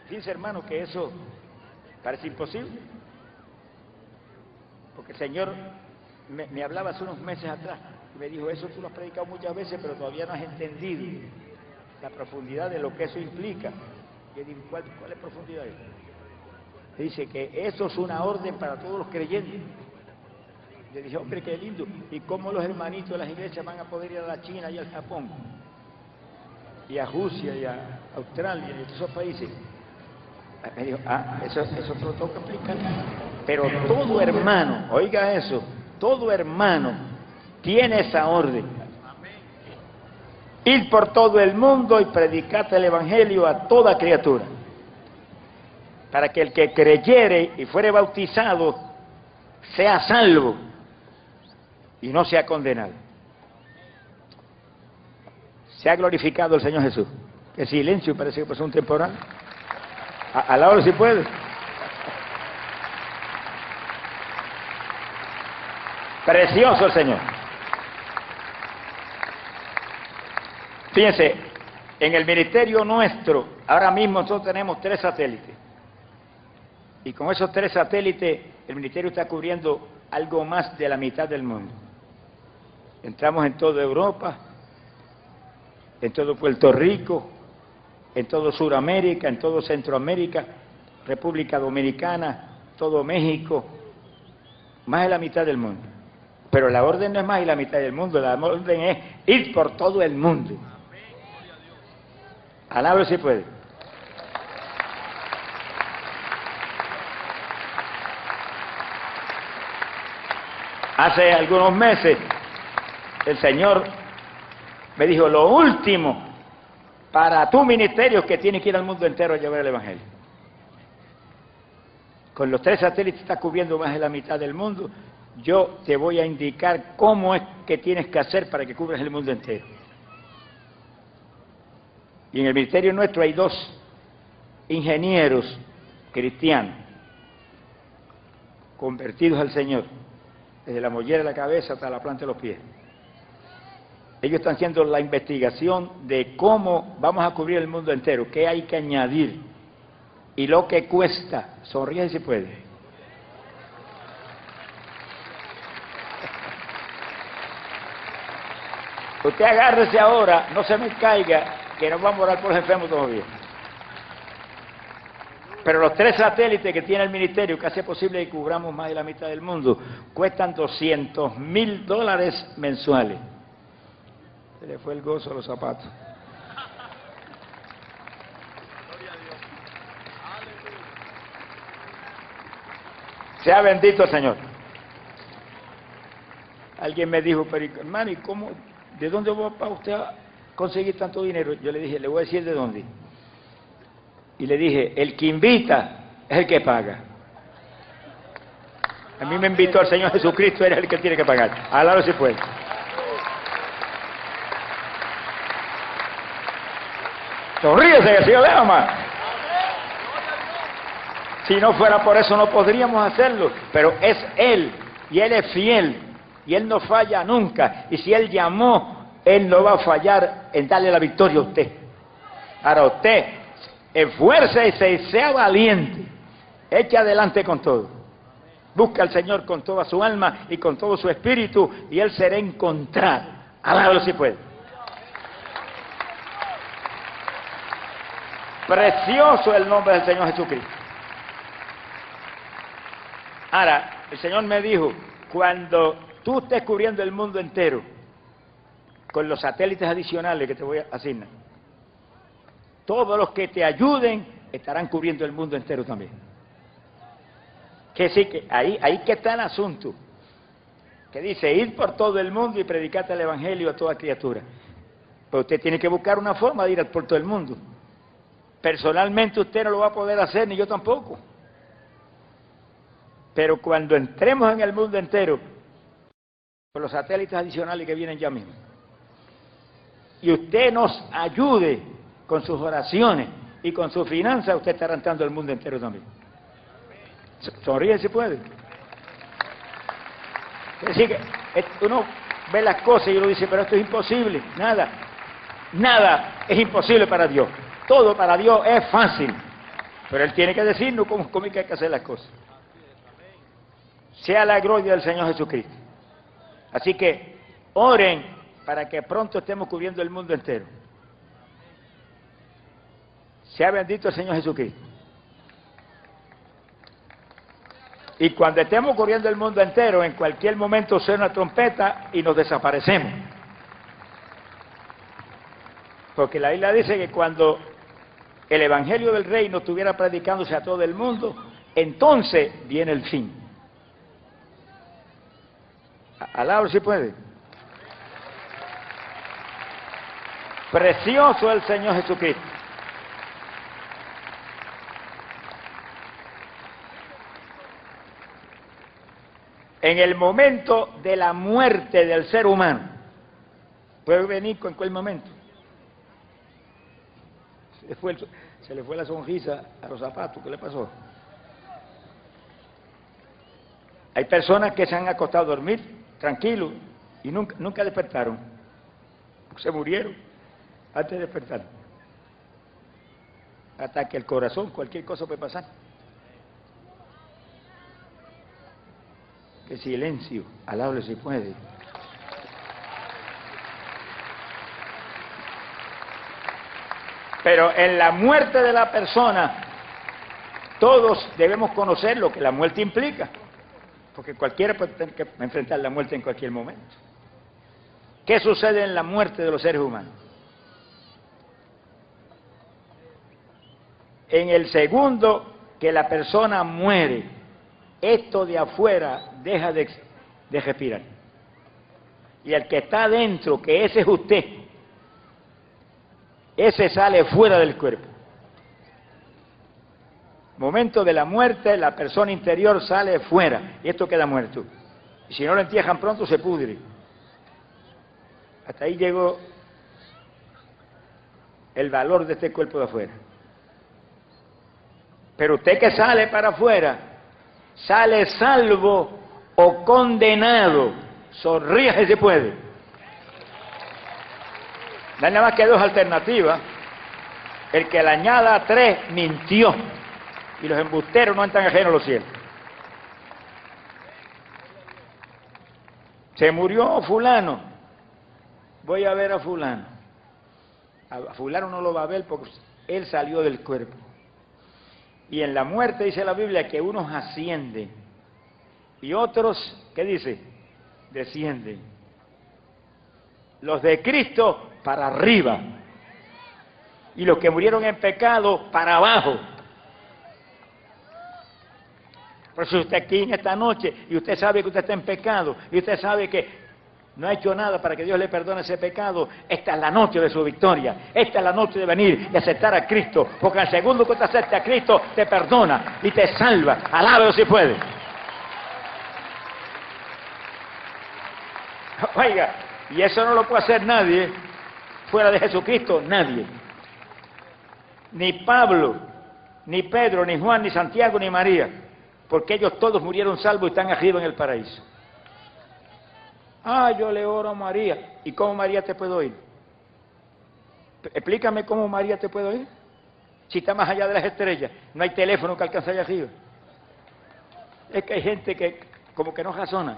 Fíjense hermano que eso parece imposible, porque el Señor me, me hablaba hace unos meses atrás y me dijo, eso tú lo has predicado muchas veces, pero todavía no has entendido la profundidad de lo que eso implica. ¿cuál, cuál es profundidad? Dice que eso es una orden para todos los creyentes. Le dije, hombre, qué lindo. ¿Y cómo los hermanitos de las iglesias van a poder ir a la China y al Japón? Y a Rusia y a Australia y a esos países. Me dijo, ah, eso, eso te lo tengo que explicar. Pero todo hermano, oiga eso, todo hermano tiene esa orden. Ir por todo el mundo y predicate el Evangelio a toda criatura, para que el que creyere y fuere bautizado sea salvo y no sea condenado. Se ha glorificado el Señor Jesús. Qué silencio, parece que pasó un temporal. A, la hora si puede. Precioso el Señor. Fíjense, en el ministerio nuestro, ahora mismo nosotros tenemos tres satélites. Y con esos tres satélites, el ministerio está cubriendo algo más de la mitad del mundo. Entramos en toda Europa, en todo Puerto Rico, en todo Sudamérica, en todo Centroamérica, República Dominicana, todo México, más de la mitad del mundo. Pero la orden no es más de la mitad del mundo, la orden es ir por todo el mundo. Alabre si puede. Hace algunos meses el Señor me dijo, lo último para tu ministerio es que tiene que ir al mundo entero a llevar el Evangelio. con los tres satélites está cubriendo más de la mitad del mundo, yo te voy a indicar cómo es que tienes que hacer para que cubras el mundo entero. Y en el ministerio nuestro hay dos ingenieros cristianos convertidos al Señor, desde la mollera de la cabeza hasta la planta de los pies. Ellos están haciendo la investigación de cómo vamos a cubrir el mundo entero, qué hay que añadir y lo que cuesta. Sonríe si puede. Usted agárrese ahora, no se me caiga, que no vamos a orar por los enfermos todavía. Pero los tres satélites que tiene el ministerio, que hace posible que cubramos más de la mitad del mundo, cuestan 200 mil dólares mensuales. Se le fue el gozo a los zapatos. Sea bendito Señor. Alguien me dijo, pero hermano, ¿y cómo, de dónde va usted a conseguir tanto dinero? Yo le dije, le voy a decir de dónde. Y le dije, el que invita es el que paga. A mí me invitó el Señor Jesucristo, eres el que tiene que pagar. Al lado si puede. Sonríese Señor le ama. Si no fuera por eso no podríamos hacerlo, pero es Él y Él es fiel y Él no falla nunca. Y si Él llamó, Él no va a fallar en darle la victoria a usted. Ahora usted esfuerce y sea valiente, eche adelante con todo. Busca al Señor con toda su alma y con todo su espíritu y Él será encontrado. Alábalo si puede. Precioso el nombre del Señor Jesucristo. Ahora, el Señor me dijo, cuando tú estés cubriendo el mundo entero con los satélites adicionales que te voy a asignar, todos los que te ayuden estarán cubriendo el mundo entero también. Que sí, que ahí, ahí que está el asunto. Que dice, ir por todo el mundo y predicarte el Evangelio a toda criatura. Pero usted tiene que buscar una forma de ir por todo el mundo. Personalmente usted no lo va a poder hacer, ni yo tampoco. Pero cuando entremos en el mundo entero, con los satélites adicionales que vienen ya mismo, y usted nos ayude con sus oraciones y con sus finanzas, usted estará entrando el mundo entero también. Sonríe si puede. Es decir, que uno ve las cosas y uno dice, pero esto es imposible. Nada, nada es imposible para Dios. Todo para Dios es fácil. Pero Él tiene que decirnos cómo, cómo hay que hacer las cosas sea la gloria del Señor Jesucristo. Así que oren para que pronto estemos cubriendo el mundo entero. Sea bendito el Señor Jesucristo. Y cuando estemos cubriendo el mundo entero, en cualquier momento suena una trompeta y nos desaparecemos. Porque la Biblia dice que cuando el Evangelio del Reino estuviera predicándose a todo el mundo, entonces viene el fin. Alabro si puede. Precioso el Señor Jesucristo. En el momento de la muerte del ser humano, puede venir con cualquier momento. Se le fue la sonrisa a los zapatos, ¿qué le pasó? Hay personas que se han acostado a dormir tranquilos, y nunca, nunca despertaron. Se murieron antes de despertar. Ataque al corazón, cualquier cosa puede pasar. Que silencio, alable si puede. Pero en la muerte de la persona, todos debemos conocer lo que la muerte implica porque cualquiera puede tener que enfrentar la muerte en cualquier momento. ¿Qué sucede en la muerte de los seres humanos? En el segundo que la persona muere, esto de afuera deja de, respirar. Y el que está adentro, que ese es usted, ese sale fuera del cuerpo. Momento de la muerte, la persona interior sale fuera y esto queda muerto. Y si no lo entierran pronto, se pudre. Hasta ahí llegó el valor de este cuerpo de afuera. Pero usted que sale para afuera, sale salvo o condenado. Sonríe si se puede. No hay nada más que dos alternativas. El que le añada tres mintió. Y los embusteros no entran ajenos a los cielos. Se murió fulano. Voy a ver a fulano. A fulano no lo va a ver porque él salió del cuerpo. Y en la muerte dice la Biblia que unos ascienden y otros, ¿qué dice? Descienden. Los de Cristo para arriba y los que murieron en pecado para abajo. Por eso usted aquí en esta noche y usted sabe que usted está en pecado y usted sabe que no ha hecho nada para que Dios le perdone ese pecado, esta es la noche de su victoria. Esta es la noche de venir y aceptar a Cristo. Porque al segundo que usted acepte a Cristo, te perdona y te salva. Alábelo si puede. Oiga, y eso no lo puede hacer nadie fuera de Jesucristo, nadie. Ni Pablo, ni Pedro, ni Juan, ni Santiago, ni María. Porque ellos todos murieron salvos y están arriba en el paraíso. Ah, yo le oro a María. ¿Y cómo María te puede oír? Explícame cómo María te puede oír. Si está más allá de las estrellas, no hay teléfono que alcance allá arriba. Es que hay gente que como que no razona.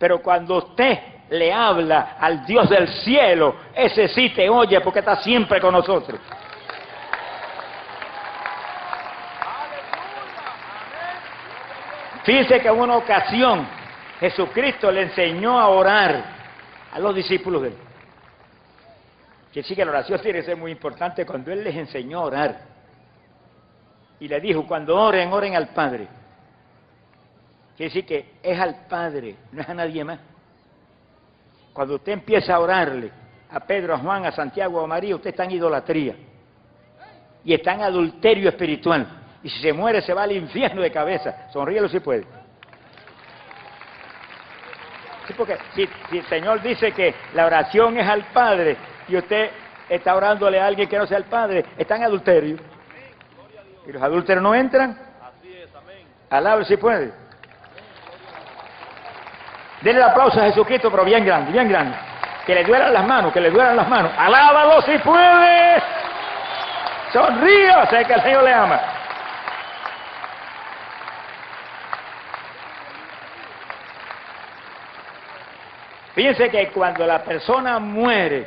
Pero cuando usted le habla al Dios del cielo, ese sí te oye porque está siempre con nosotros. Fíjense que en una ocasión Jesucristo le enseñó a orar a los discípulos de él. Que sí que la oración tiene que ser muy importante cuando él les enseñó a orar. Y le dijo, cuando oren, oren al Padre. Quiere decir que es al Padre, no es a nadie más. Cuando usted empieza a orarle a Pedro, a Juan, a Santiago, a María, usted está en idolatría. Y está en adulterio espiritual. Y si se muere, se va al infierno de cabeza. Sonríelo si puede porque si, el Señor dice que la oración es al Padre y usted está orándole a alguien que no sea el Padre, está en adulterio. ¿Y los adúlteros no entran? Alabre si puede. Denle el aplauso a Jesucristo, pero bien grande, bien grande. Que le duelan las manos, que le duelan las manos. Alábalo si puede. Sonrío, sé que el Señor le ama. Fíjense que cuando la persona muere,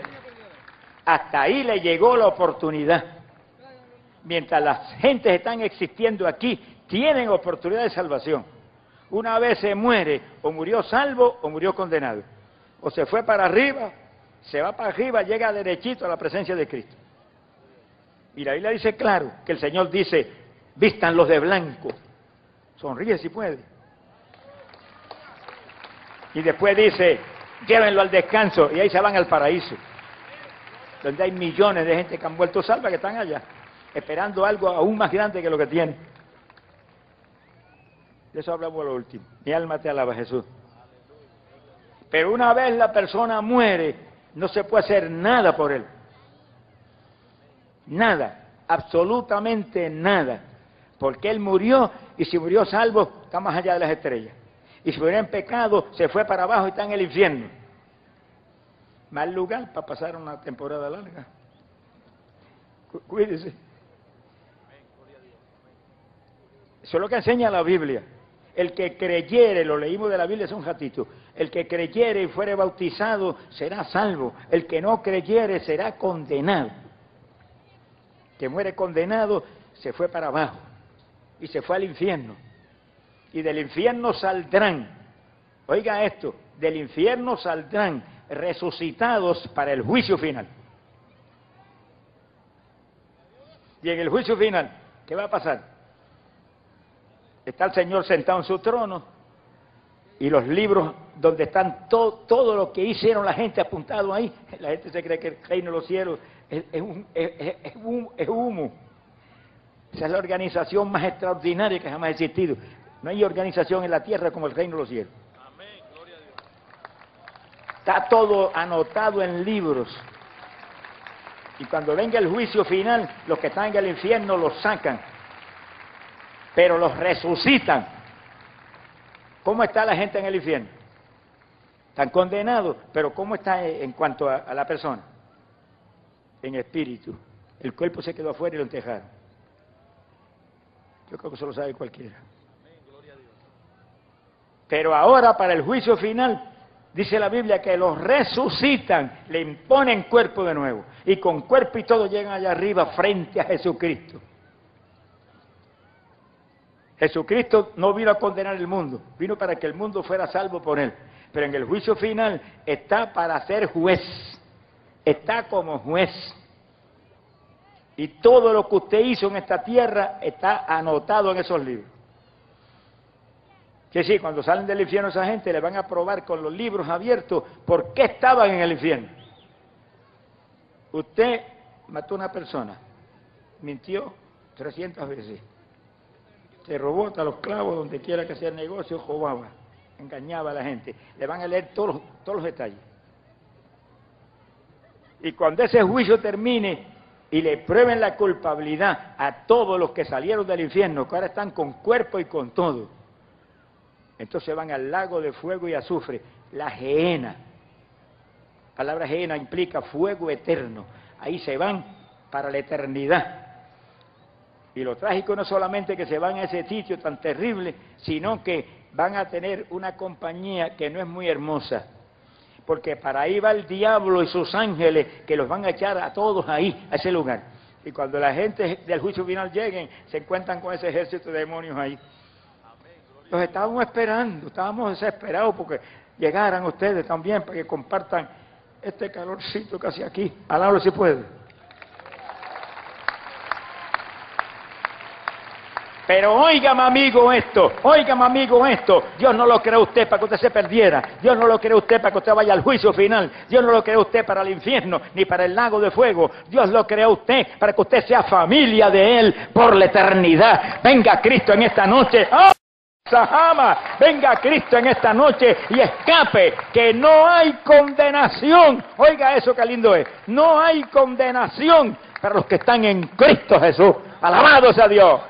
hasta ahí le llegó la oportunidad. Mientras las gentes están existiendo aquí, tienen oportunidad de salvación. Una vez se muere, o murió salvo o murió condenado. O se fue para arriba, se va para arriba, llega derechito a la presencia de Cristo. Y la Biblia dice claro que el Señor dice, vistan los de blanco. Sonríe si puede. Y después dice, llévenlo al descanso y ahí se van al paraíso, donde hay millones de gente que han vuelto salva que están allá, esperando algo aún más grande que lo que tienen. De eso hablamos lo último. Mi alma te alaba, Jesús. Pero una vez la persona muere, no se puede hacer nada por él. Nada, absolutamente nada. Porque él murió y si murió salvo, está más allá de las estrellas y si hubiera en pecado, se fue para abajo y está en el infierno. Mal lugar para pasar una temporada larga. Cuídese. Eso es lo que enseña la Biblia. El que creyere, lo leímos de la Biblia, es un ratito. El que creyere y fuere bautizado será salvo. El que no creyere será condenado. Que muere condenado se fue para abajo y se fue al infierno y del infierno saldrán, oiga esto, del infierno saldrán resucitados para el juicio final. Y en el juicio final, ¿qué va a pasar? Está el Señor sentado en su trono y los libros donde están todo, lo que hicieron la gente apuntado ahí. La gente se cree que el reino de los cielos es, un, es humo. Esa es la organización más extraordinaria que jamás ha existido. No hay organización en la tierra como el reino de los cielos. Está todo anotado en libros. Y cuando venga el juicio final, los que están en el infierno los sacan, pero los resucitan. ¿Cómo está la gente en el infierno? Están condenados, pero ¿cómo está en cuanto a, la persona? En espíritu. El cuerpo se quedó afuera y lo entejaron. Yo creo que eso lo sabe cualquiera. Pero ahora para el juicio final, dice la Biblia que los resucitan, le imponen cuerpo de nuevo. Y con cuerpo y todo llegan allá arriba frente a Jesucristo. Jesucristo no vino a condenar el mundo, vino para que el mundo fuera salvo por él pero en el juicio final está para ser juez, está como juez. Y todo lo que usted hizo en esta tierra está anotado en esos libros. Que sí, cuando salen del infierno esa gente le van a probar con los libros abiertos por qué estaban en el infierno. Usted mató a una persona, mintió 300 veces, se robó hasta los clavos donde quiera que sea el negocio, robaba engañaba a la gente. Le van a leer todos, todos los detalles. Y cuando ese juicio termine y le prueben la culpabilidad a todos los que salieron del infierno, que ahora están con cuerpo y con todo, entonces van al lago de fuego y azufre, la geena. La palabra geena implica fuego eterno. Ahí se van para la eternidad. Y lo trágico no solamente que se van a ese sitio tan terrible, sino que van a tener una compañía que no es muy hermosa, porque para ahí va el diablo y sus ángeles que los van a echar a todos ahí, a ese lugar. Y cuando la gente del juicio final lleguen, se encuentran con ese ejército de demonios ahí. Los estábamos esperando, estábamos desesperados porque llegaran ustedes también para que compartan este calorcito casi aquí. Alábalo si puede. Pero óigame amigo esto, óigame amigo esto, Dios no lo creó usted para que usted se perdiera, Dios no lo creó usted para que usted vaya al juicio final, Dios no lo creó usted para el infierno ni para el lago de fuego, Dios lo creó usted para que usted sea familia de Él por la eternidad. Venga Cristo en esta noche. ¡Oh! Sahama, venga Cristo en esta noche y escape, que no hay condenación. Oiga eso que lindo es. No hay condenación para los que están en Cristo Jesús. Alabado sea Dios.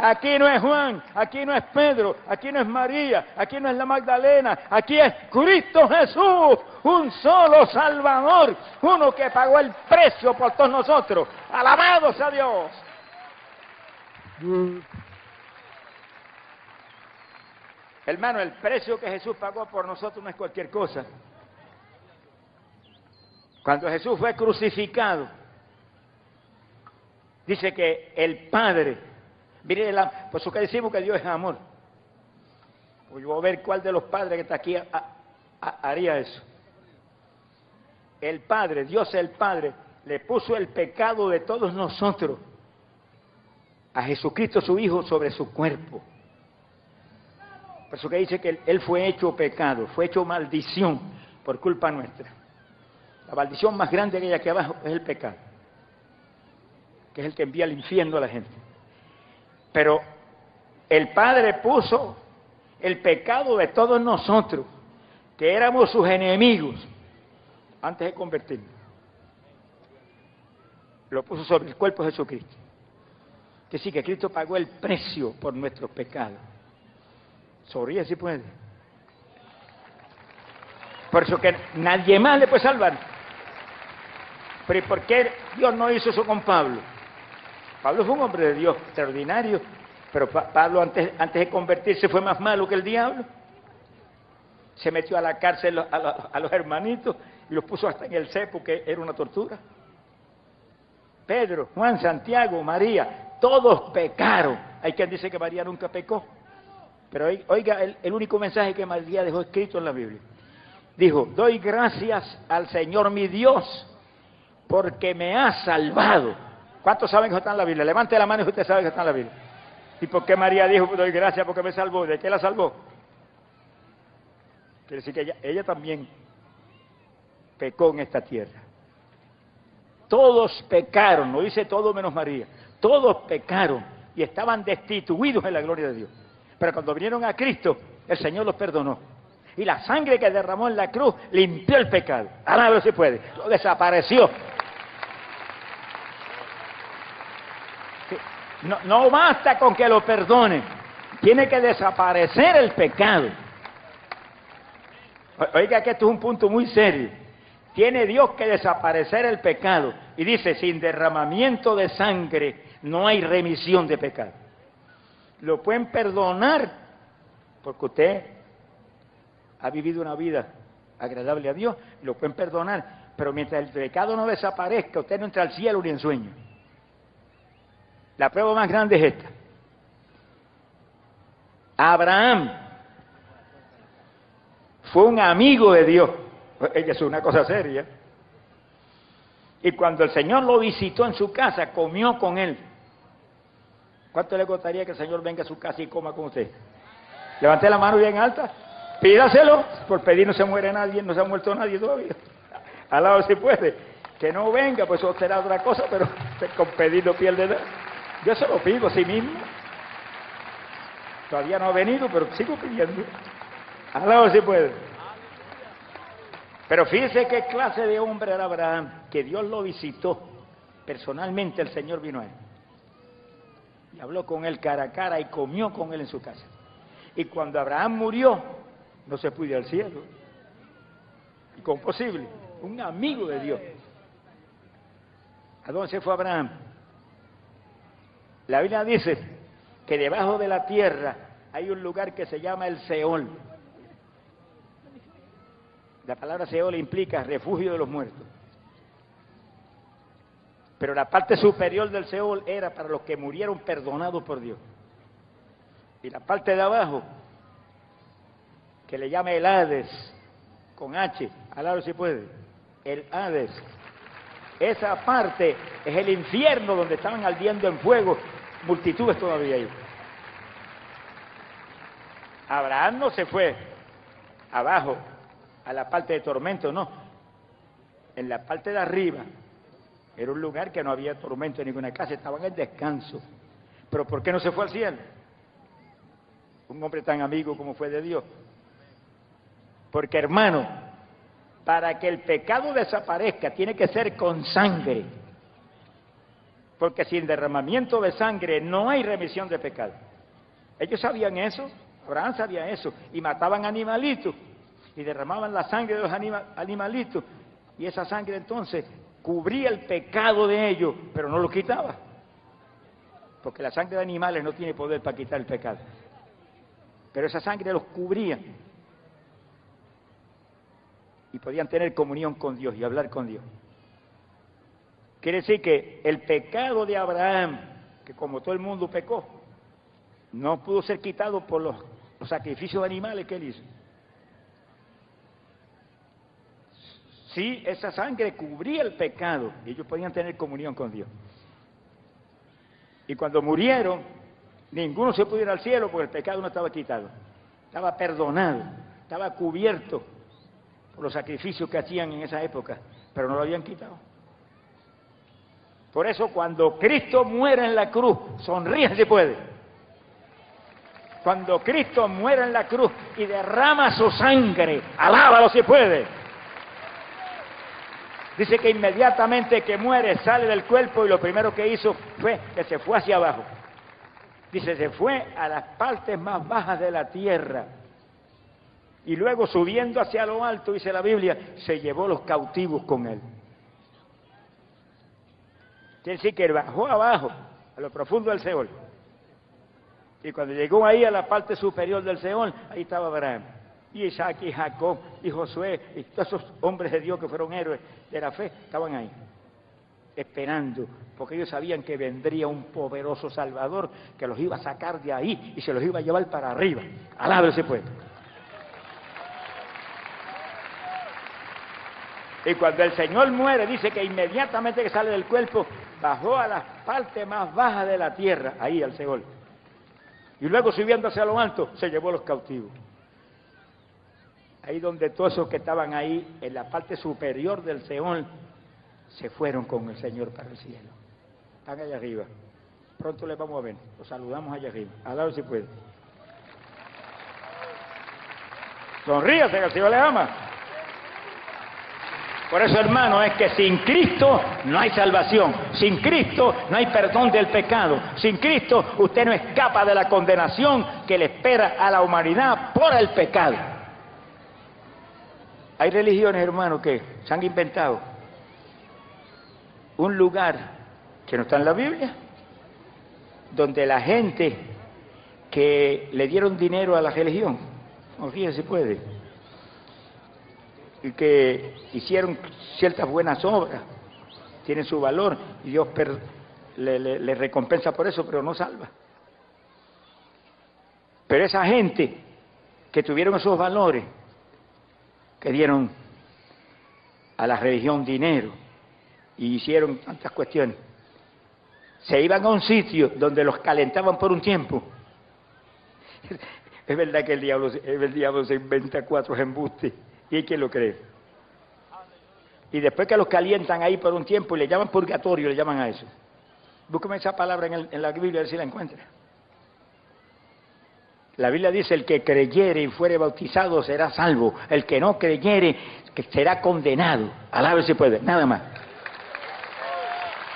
Aquí no es Juan, aquí no es Pedro, aquí no es María, aquí no es la Magdalena, aquí es Cristo Jesús, un solo Salvador, uno que pagó el precio por todos nosotros. Alabado sea Dios. Hermano, el precio que Jesús pagó por nosotros no es cualquier cosa. Cuando Jesús fue crucificado, dice que el Padre Mire, por eso que decimos que Dios es amor. Pues yo voy a ver cuál de los padres que está aquí haría eso. El Padre, Dios el Padre, le puso el pecado de todos nosotros a Jesucristo su Hijo sobre su cuerpo. Por eso que dice que él, fue hecho pecado, fue hecho maldición por culpa nuestra. La maldición más grande que hay aquí abajo es el pecado, que es el que envía al infierno a la gente. Pero el Padre puso el pecado de todos nosotros, que éramos sus enemigos, antes de convertirnos. Lo puso sobre el cuerpo de Jesucristo. Que sí, que Cristo pagó el precio por nuestros pecados. Sonríe si puede. Por eso que nadie más le puede salvar. Pero ¿por qué Dios no hizo eso con Pablo? Pablo fue un hombre de Dios extraordinario, pero Pablo antes, antes de convertirse fue más malo que el diablo. Se metió a la cárcel a, los hermanitos y los puso hasta en el cepo, que era una tortura. Pedro, Juan, Santiago, María, todos pecaron. Hay quien dice que María nunca pecó. Pero oiga el, único mensaje que María dejó escrito en la Biblia. Dijo, doy gracias al Señor mi Dios porque me ha salvado ¿Cuántos saben que está en la Biblia? Levante la mano si usted sabe que está en la Biblia. ¿Y por qué María dijo, doy gracias porque me salvó? ¿De qué la salvó? Quiere decir que ella, también pecó en esta tierra. Todos pecaron, no dice todo menos María. todos pecaron y estaban destituidos en la gloria de Dios. Pero cuando vinieron a Cristo, el Señor los perdonó. Y la sangre que derramó en la cruz limpió el pecado. Ahora si puede. Lo desapareció. No, no basta con que lo perdone. Tiene que desaparecer el pecado. Oiga que esto es un punto muy serio. Tiene Dios que desaparecer el pecado. Y dice, sin derramamiento de sangre no hay remisión de pecado. Lo pueden perdonar porque usted ha vivido una vida agradable a Dios, lo pueden perdonar, pero mientras el pecado no desaparezca, usted no entra al cielo ni en sueño. La prueba más grande es esta. Abraham fue un amigo de Dios. Ella es una cosa seria. Y cuando el Señor lo visitó en su casa, comió con él. ¿Cuánto le gustaría que el Señor venga a su casa y coma con usted? Levante la mano bien alta. Pídaselo. Por pedir no se muere nadie, no se ha muerto nadie todavía. Al lado si puede. Que no venga, pues eso será otra cosa, pero con pedir no pierde nada. Yo se lo pido a sí mismo. Todavía no ha venido, pero sigo pidiendo. Al lado si puede. Pero fíjese qué clase de hombre era Abraham, que Dios lo visitó. Personalmente el Señor vino a él y habló con él cara a cara y comió con él en su casa. Y cuando Abraham murió, no se pudo al cielo. ¿Y cómo posible? Un amigo de Dios. ¿A dónde se fue Abraham? La Biblia dice que debajo de la tierra hay un lugar que se llama el Seol. La palabra Seol implica refugio de los muertos. Pero la parte superior del Seol era para los que murieron perdonados por Dios. Y la parte de abajo, que le llama el Hades, con H, al lado si puede, el Hades. Esa parte es el infierno donde estaban ardiendo en fuego multitudes todavía ahí. Abraham no se fue abajo a la parte de tormento, no. En la parte de arriba era un lugar que no había tormento en ninguna casa, estaban en descanso. Pero ¿por qué no se fue al cielo? Un hombre tan amigo como fue de Dios. Porque hermano, para que el pecado desaparezca tiene que ser con sangre. Porque sin derramamiento de sangre no hay remisión de pecado. Ellos sabían eso, Abraham sabía eso, y mataban animalitos, y derramaban la sangre de los animalitos, y esa sangre entonces cubría el pecado de ellos, pero no lo quitaba. Porque la sangre de animales no tiene poder para quitar el pecado. Pero esa sangre los cubría. Y podían tener comunión con Dios y hablar con Dios. Quiere decir que el pecado de Abraham, que como todo el mundo pecó, no pudo ser quitado por los, los sacrificios de animales que él hizo. Sí, esa sangre cubría el pecado y ellos podían tener comunión con Dios. Y cuando murieron, ninguno se pudo ir al cielo porque el pecado no estaba quitado. Estaba perdonado, estaba cubierto por los sacrificios que hacían en esa época, pero no lo habían quitado. Por eso cuando Cristo muere en la cruz, sonríe si puede. Cuando Cristo muere en la cruz y derrama su sangre, alábalo si puede. Dice que inmediatamente que muere sale del cuerpo y lo primero que hizo fue que se fue hacia abajo. Dice, se fue a las partes más bajas de la tierra. Y luego subiendo hacia lo alto, dice la Biblia, se llevó los cautivos con él. Quiere decir que bajó abajo, a lo profundo del Seol. Y cuando llegó ahí a la parte superior del Seol, ahí estaba Abraham y Isaac y Jacob y Josué y todos esos hombres de Dios que fueron héroes de la fe estaban ahí, esperando, porque ellos sabían que vendría un poderoso Salvador que los iba a sacar de ahí y se los iba a llevar para arriba. Alaba ese. Y cuando el Señor muere, dice que inmediatamente que sale del cuerpo, bajó a la parte más baja de la tierra, ahí al Seol. Y luego subiendo hacia lo alto, se llevó a los cautivos ahí donde todos esos que estaban ahí en la parte superior del Seón se fueron con el Señor para el cielo. Están allá arriba. Pronto les vamos a ver. Los saludamos allá arriba. A ver si puede. Sonríase que el Señor le ama. Por eso, hermano, es que sin Cristo no hay salvación. Sin Cristo no hay perdón del pecado. Sin Cristo usted no escapa de la condenación que le espera a la humanidad por el pecado. Hay religiones, hermano, que se han inventado un lugar que no está en la Biblia, donde la gente que le dieron dinero a la religión, no si puede, y que hicieron ciertas buenas obras, tienen su valor y Dios le, le recompensa por eso, pero no salva. Pero esa gente que tuvieron esos valores, que dieron a la religión dinero y hicieron tantas cuestiones, se iban a un sitio donde los calentaban por un tiempo. Es verdad que el diablo, el diablo se inventa cuatro embustes y hay quien lo cree. Y después que los calientan ahí por un tiempo y le llaman purgatorio, le llaman a eso. Búscame esa palabra en, en la Biblia a ver si la encuentra. La Biblia dice, el que creyere y fuere bautizado será salvo. El que no creyere será condenado. Alábe si puede, nada más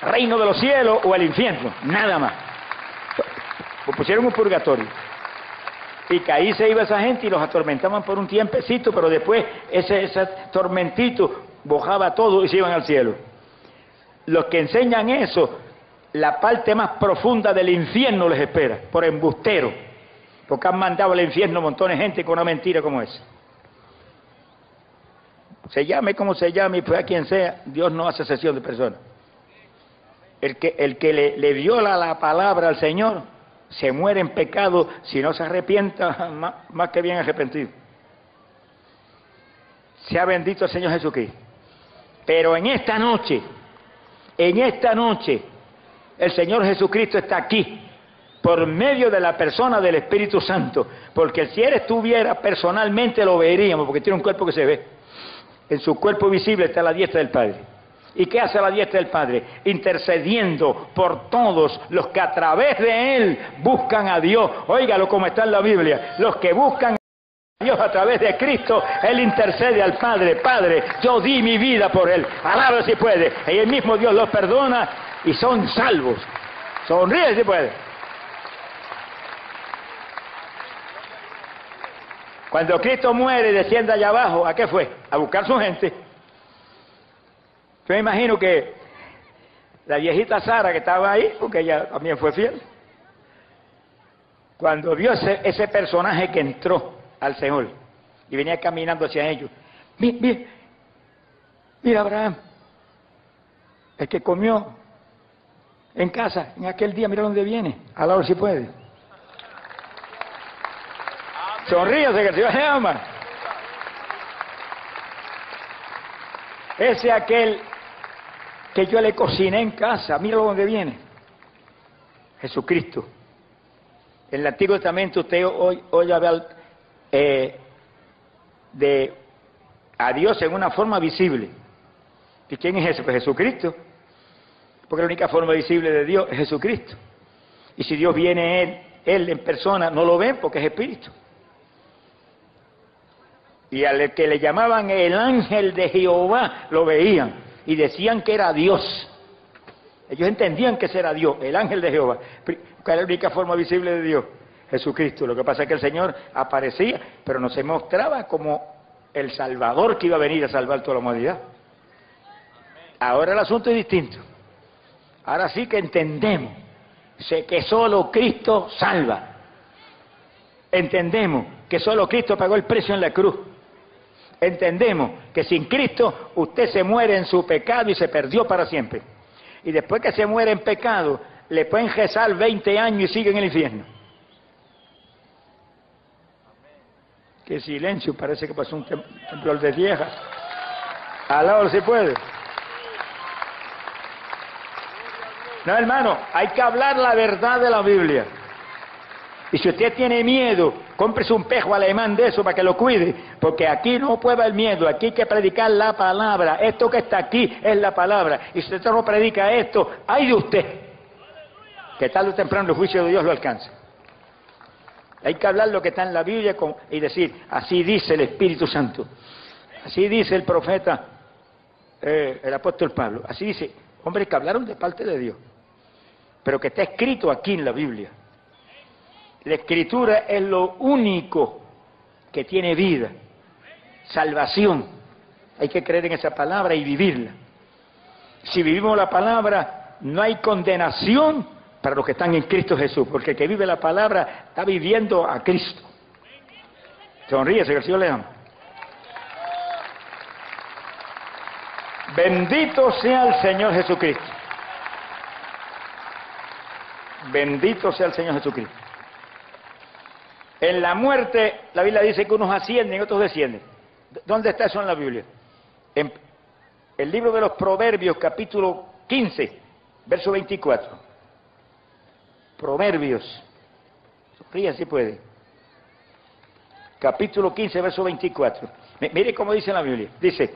reino de los cielos o el infierno, nada más. Pues pusieron un purgatorio. Y que ahí se iba esa gente y los atormentaban por un tiempecito, pero después ese, ese tormentito bojaba todo y se iban al cielo. Los que enseñan eso, la parte más profunda del infierno les espera, por embustero, porque han mandado al infierno montones de gente con una mentira como esa. Se llame como se llame y fue a quien sea, Dios no hace sesión de personas. El que, el que le, viola la palabra al Señor se muere en pecado si no se arrepienta, más, que bien arrepentido. Sea bendito el Señor Jesucristo. Pero en esta noche, en esta noche, el Señor Jesucristo está aquí por medio de la persona del Espíritu Santo. Porque si Él estuviera personalmente lo veríamos, porque tiene un cuerpo que se ve. En su cuerpo visible está la diestra del Padre. ¿Y qué hace la diestra del Padre? Intercediendo por todos los que a través de Él buscan a Dios. Óigalo como está en la Biblia. Los que buscan a Dios a través de Cristo, Él intercede al Padre. Padre, yo di mi vida por Él. Alaba si puede. Y el mismo Dios los perdona y son salvos. Sonríe si puede. Cuando Cristo muere y desciende allá abajo, ¿a qué fue? A buscar su gente. Yo me imagino que la viejita Sara que estaba ahí, porque ella también fue fiel, cuando vio ese, personaje que entró al Señor y venía caminando hacia ellos, mira, mira, Abraham, el que comió en casa en aquel día, mira dónde viene, a la hora si puede. Sonríase que el Señor se ama. Ese aquel que yo le cociné en casa. Mira dónde viene. Jesucristo. En el Antiguo Testamento usted hoy, hoy habla eh, de a Dios en una forma visible. ¿Y quién es ese? Pues Jesucristo. Porque la única forma visible de Dios es Jesucristo. Y si Dios viene él, él en persona, no lo ven porque es Espíritu. Y al que le llamaban el ángel de Jehová, lo veían y decían que era Dios. Ellos entendían que ese era Dios, el ángel de Jehová. ¿Cuál es la única forma visible de Dios? Jesucristo. Lo que pasa es que el Señor aparecía, pero no se mostraba como el Salvador que iba a venir a salvar toda la humanidad. Ahora el asunto es distinto. Ahora sí que entendemos que solo Cristo salva. Entendemos que solo Cristo pagó el precio en la cruz entendemos que sin Cristo usted se muere en su pecado y se perdió para siempre. Y después que se muere en pecado, le pueden rezar 20 años y sigue en el infierno. Qué silencio, parece que pasó un temblor de vieja. Aló, si puede. No, hermano, hay que hablar la verdad de la Biblia. Y si usted tiene miedo, cómprese un pejo alemán de eso para que lo cuide, porque aquí no puede el miedo, aquí hay que predicar la palabra. Esto que está aquí es la palabra. Y si usted no predica esto, hay de usted. que tarde o temprano el juicio de Dios lo alcanza. Hay que hablar lo que está en la Biblia y decir, así dice el Espíritu Santo, así dice el profeta, eh, el apóstol Pablo, así dice, hombres que hablaron de parte de Dios, pero que está escrito aquí en la Biblia. La escritura es lo único que tiene vida, salvación. Hay que creer en esa palabra y vivirla. Si vivimos la palabra, no hay condenación para los que están en Cristo Jesús, porque el que vive la palabra está viviendo a Cristo. Sonríese, que el Señor le. Bendito sea el Señor Jesucristo. Bendito sea el Señor Jesucristo. En la muerte, la Biblia dice que unos ascienden y otros descienden. ¿Dónde está eso en la Biblia? En el libro de los Proverbios, capítulo 15, verso 24. Proverbios. Sonríe si puede. Capítulo 15, verso 24. Mire cómo dice la Biblia. Dice,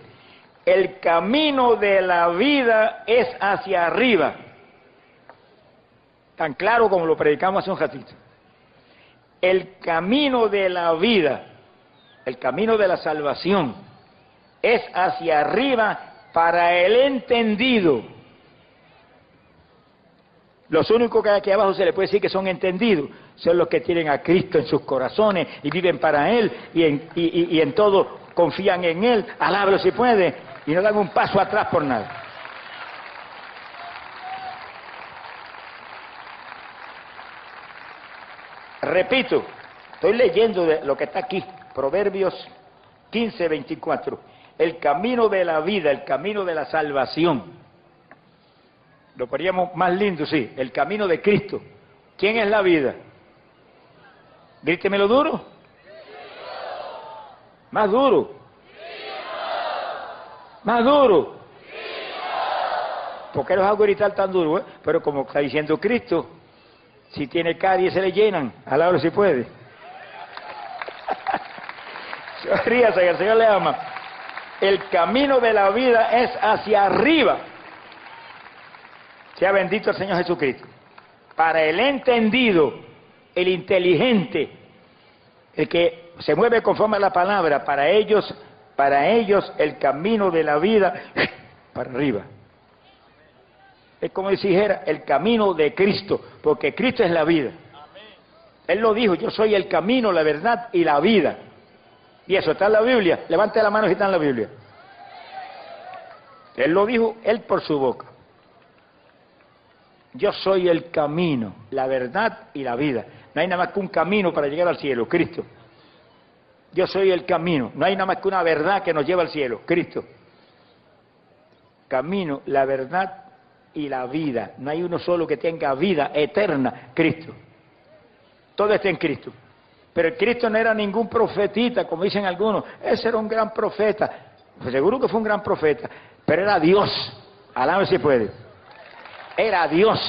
el camino de la vida es hacia arriba. Tan claro como lo predicamos hace un ratito. El camino de la vida, el camino de la salvación, es hacia arriba para el entendido. Los únicos que aquí abajo se le puede decir que son entendidos son los que tienen a Cristo en sus corazones y viven para Él y en, y, en todo confían en Él. Alábalo si puede y no dan un paso atrás por nada. Repito, estoy leyendo lo que está aquí, Proverbios 15, 24. El camino de la vida, el camino de la salvación lo poníamos más lindo, sí, el camino de Cristo. ¿Quién es la vida? Grítemelo duro. Más duro. Más duro. ¿Por qué los hago gritar tan duro? Eh? Pero como está diciendo Cristo, si tiene caries se le llenan, a la hora si puede. Ríase que el Señor le ama. El camino de la vida es hacia arriba. Sea bendito el Señor Jesucristo. Para el entendido, el inteligente, el que se mueve conforme a la palabra, para ellos, para ellos el camino de la vida para arriba. Es como si dijera el camino de Cristo, porque Cristo es la vida. Él lo dijo, yo soy el camino, la verdad y la vida. Y eso está en la Biblia. Levante la mano si está en la Biblia. Él lo dijo, él por su boca. Yo soy el camino, la verdad y la vida. No hay nada más que un camino para llegar al cielo, Cristo. Yo soy el camino. No hay nada más que una verdad que nos lleva al cielo, Cristo. Camino, la verdad y la vida. No hay uno solo que tenga vida eterna, Cristo. Todo está en Cristo. Pero el Cristo no era ningún profetita, como dicen algunos. Ese era un gran profeta. Seguro que fue un gran profeta. Pero era Dios. Alá si puede era Dios,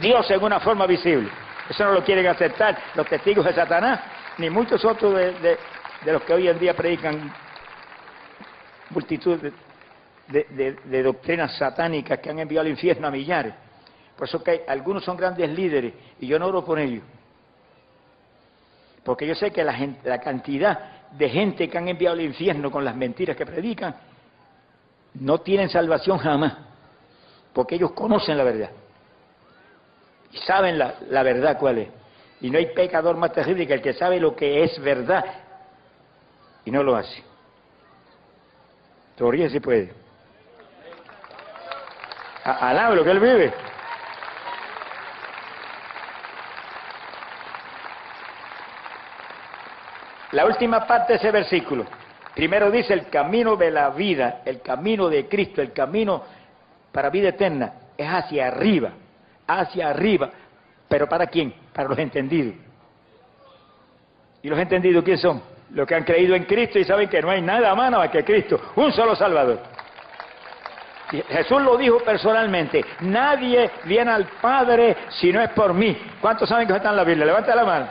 Dios en una forma visible. Eso no lo quieren aceptar los testigos de Satanás, ni muchos otros de, los que hoy en día predican multitud de, doctrinas satánicas que han enviado al infierno a millares. Por eso que algunos son grandes líderes y yo no oro por ellos. Porque yo sé que la, la cantidad de gente que han enviado al infierno con las mentiras que predican no tienen salvación jamás porque ellos conocen la verdad y saben la, verdad cuál es. Y no hay pecador más terrible que el que sabe lo que es verdad y no lo hace. Todavía se puede. Alaba lo que él vive. La última parte de ese versículo. Primero dice el camino de la vida, el camino de Cristo, el camino para vida eterna es hacia arriba, hacia arriba. ¿Pero para quién? Para los entendidos. ¿Y los entendidos quién son? Los que han creído en Cristo y saben que no hay nada más que Cristo, un solo Salvador. Jesús lo dijo personalmente, nadie viene al Padre si no es por mí. ¿Cuántos saben que está en la Biblia? Levanta la mano.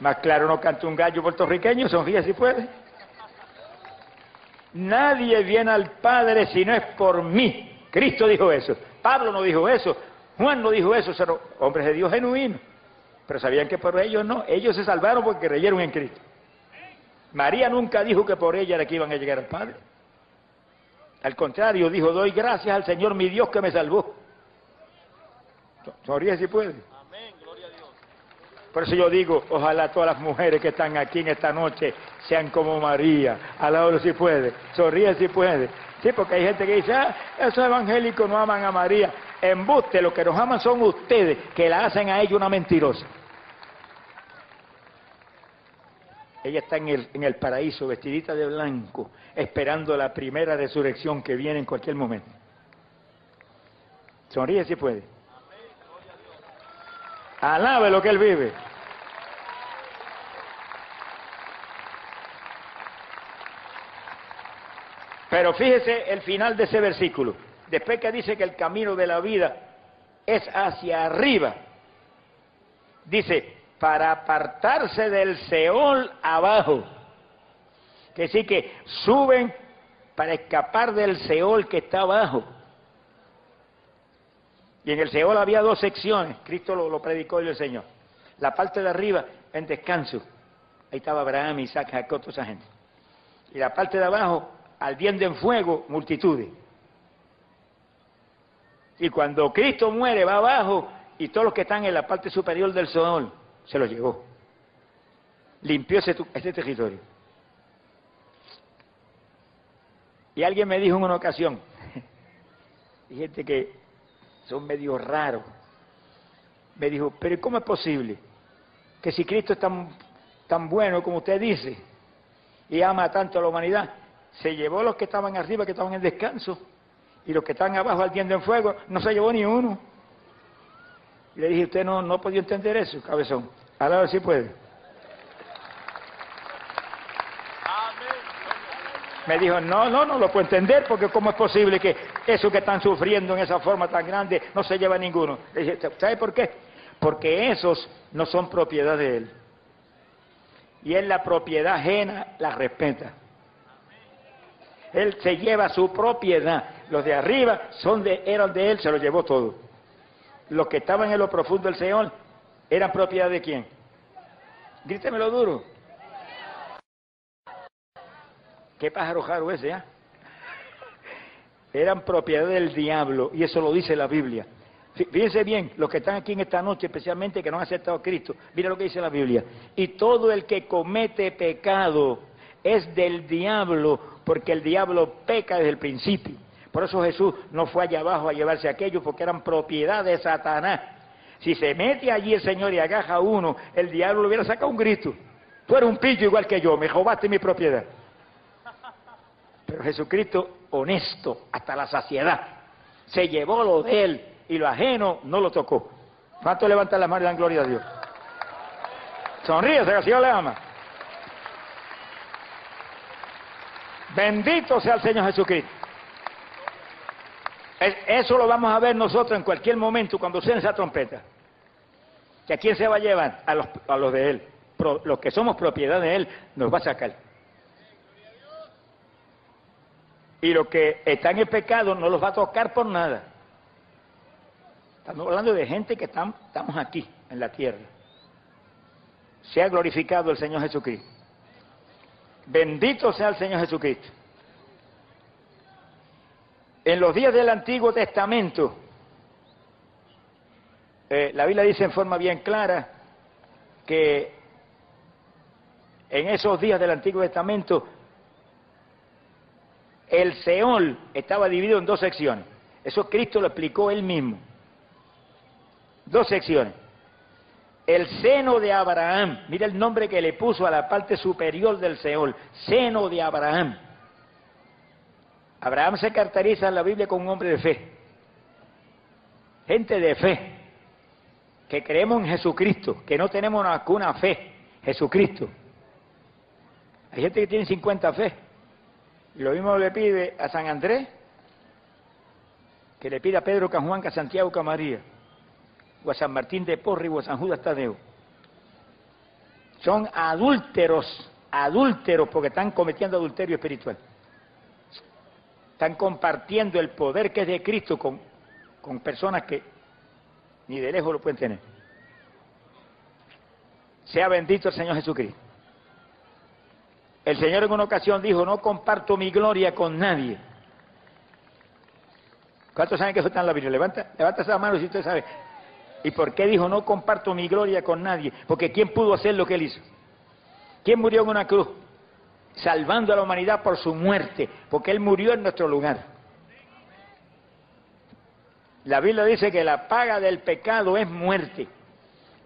Más claro no canta un gallo puertorriqueño, sonríe si puede. Nadie viene al Padre si no es por mí. Cristo dijo eso. Pablo no dijo eso. Juan no dijo eso, eran hombres de Dios genuinos. Pero sabían que por ellos no, ellos se salvaron porque creyeron en Cristo. María nunca dijo que por ella era que iban a llegar al Padre. Al contrario, dijo, doy gracias al Señor mi Dios que me salvó. Sonríe si puede. Amén, gloria a Dios. Por eso yo digo, ojalá todas las mujeres que están aquí en esta noche sean como María. Alabado si puede. Sonríe si puede. Sí, porque hay gente que dice, ah, esos evangélicos no aman a María. Embuste, los que nos aman son ustedes, que la hacen a ella una mentirosa. Ella está en el, en el paraíso, vestidita de blanco, esperando la primera resurrección que viene en cualquier momento. Sonríe si puede. Alabe lo que él vive. Pero fíjese el final de ese versículo. Después que dice que el camino de la vida es hacia arriba, dice, para apartarse del Seol abajo. Que sí que suben para escapar del Seol que está abajo. Y en el Seol había dos secciones, Cristo lo, predicó y lo enseñó. La parte de arriba en descanso, ahí estaba Abraham, Isaac, Jacob, toda esa gente. Y la parte de abajo, ardiendo en fuego, multitudes. Y cuando Cristo muere, va abajo y todos los que están en la parte superior del sol se lo llevó. Limpió ese, territorio. Y alguien me dijo en una ocasión, gente que son medio raros, me dijo, pero ¿cómo es posible que si Cristo es tan, tan bueno como usted dice y ama tanto a la humanidad, se llevó los que estaban arriba, que estaban en descanso, y los que están abajo ardiendo en fuego, no se llevó ni uno? Y le dije, usted no, no podía entender eso, cabezón. Ahora ver si puede. Me dijo, no, no, no lo puedo entender, porque ¿cómo es posible que eso que están sufriendo en esa forma tan grande no se lleva a ninguno? Le dije, ¿sabe por qué? Porque esos no son propiedad de él. Y él la propiedad ajena la respeta. Él se lleva su propiedad. Los de arriba son de, eran de él, se lo llevó todo. Los que estaban en lo profundo del Señor eran propiedad de quién. Grítemelo duro. ¿Qué pájaro jaro ese, ah? Eran propiedad del diablo, y eso lo dice la Biblia. Fíjense bien, los que están aquí en esta noche, especialmente que no han aceptado a Cristo, mira lo que dice la Biblia. Y todo el que comete pecado es del diablo, porque el diablo peca desde el principio. Por eso Jesús no fue allá abajo a llevarse aquellos, porque eran propiedad de Satanás. Si se mete allí el Señor y agaja a uno, el diablo le hubiera sacado un grito. Tú eres un pillo igual que yo, me robaste mi propiedad. Pero Jesucristo, honesto hasta la saciedad, se llevó lo de él y lo ajeno no lo tocó. ¿Cuánto levanta la mano y dan gloria a Dios? Sonríe, que el Señor le ama. Bendito sea el Señor Jesucristo. Eso lo vamos a ver nosotros en cualquier momento cuando suene esa trompeta. ¿Que a quién se va a llevar? A los, de Él. los que somos propiedad de Él nos va a sacar. Y los que están en pecado no los va a tocar por nada. Estamos hablando de gente que estamos aquí, en la tierra. Sea glorificado el Señor Jesucristo. Bendito sea el Señor Jesucristo. En los días del Antiguo Testamento, eh, la Biblia dice en forma bien clara que en esos días del Antiguo Testamento el Seol estaba dividido en dos secciones. Eso Cristo lo explicó él mismo. Dos secciones. El seno de Abraham, mira el nombre que le puso a la parte superior del Seol, seno de Abraham. Abraham se caracteriza en la Biblia como un hombre de fe. Gente de fe, que creemos en Jesucristo, que no tenemos una, fe, Jesucristo. Hay gente que tiene 50 fe. Lo mismo le pide a San Andrés, que le pide a Pedro, que a Juan, a Santiago, a María, o a San Martín de Porri, o a San Judas Tadeo. Son adúlteros, adúlteros, porque están cometiendo adulterio espiritual están compartiendo el poder que es de Cristo con, personas que ni de lejos lo pueden tener. Sea bendito el Señor Jesucristo. El Señor en una ocasión dijo, no comparto mi gloria con nadie. ¿Cuántos saben que eso está en la Biblia? Levanta, levanta esa mano si usted sabe. ¿Y por qué dijo, no comparto mi gloria con nadie? Porque ¿quién pudo hacer lo que él hizo? ¿Quién murió en una cruz? Salvando a la humanidad por su muerte, porque él murió en nuestro lugar. La Biblia dice que la paga del pecado es muerte.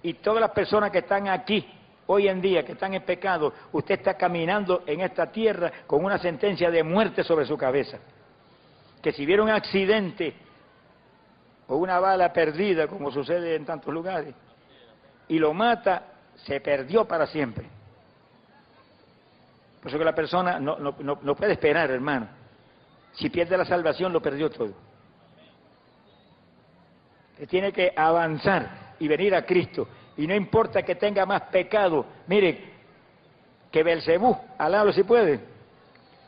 Y todas las personas que están aquí hoy en día, que están en pecado, usted está caminando en esta tierra con una sentencia de muerte sobre su cabeza. Que si viera un accidente o una bala perdida, como sucede en tantos lugares, y lo mata, se perdió para siempre. Por eso que la persona no, no puede esperar, hermano. Si pierde la salvación, lo perdió todo. Tiene que avanzar y venir a Cristo. Y no importa que tenga más pecado, mire, que Belcebú, alablo si puede.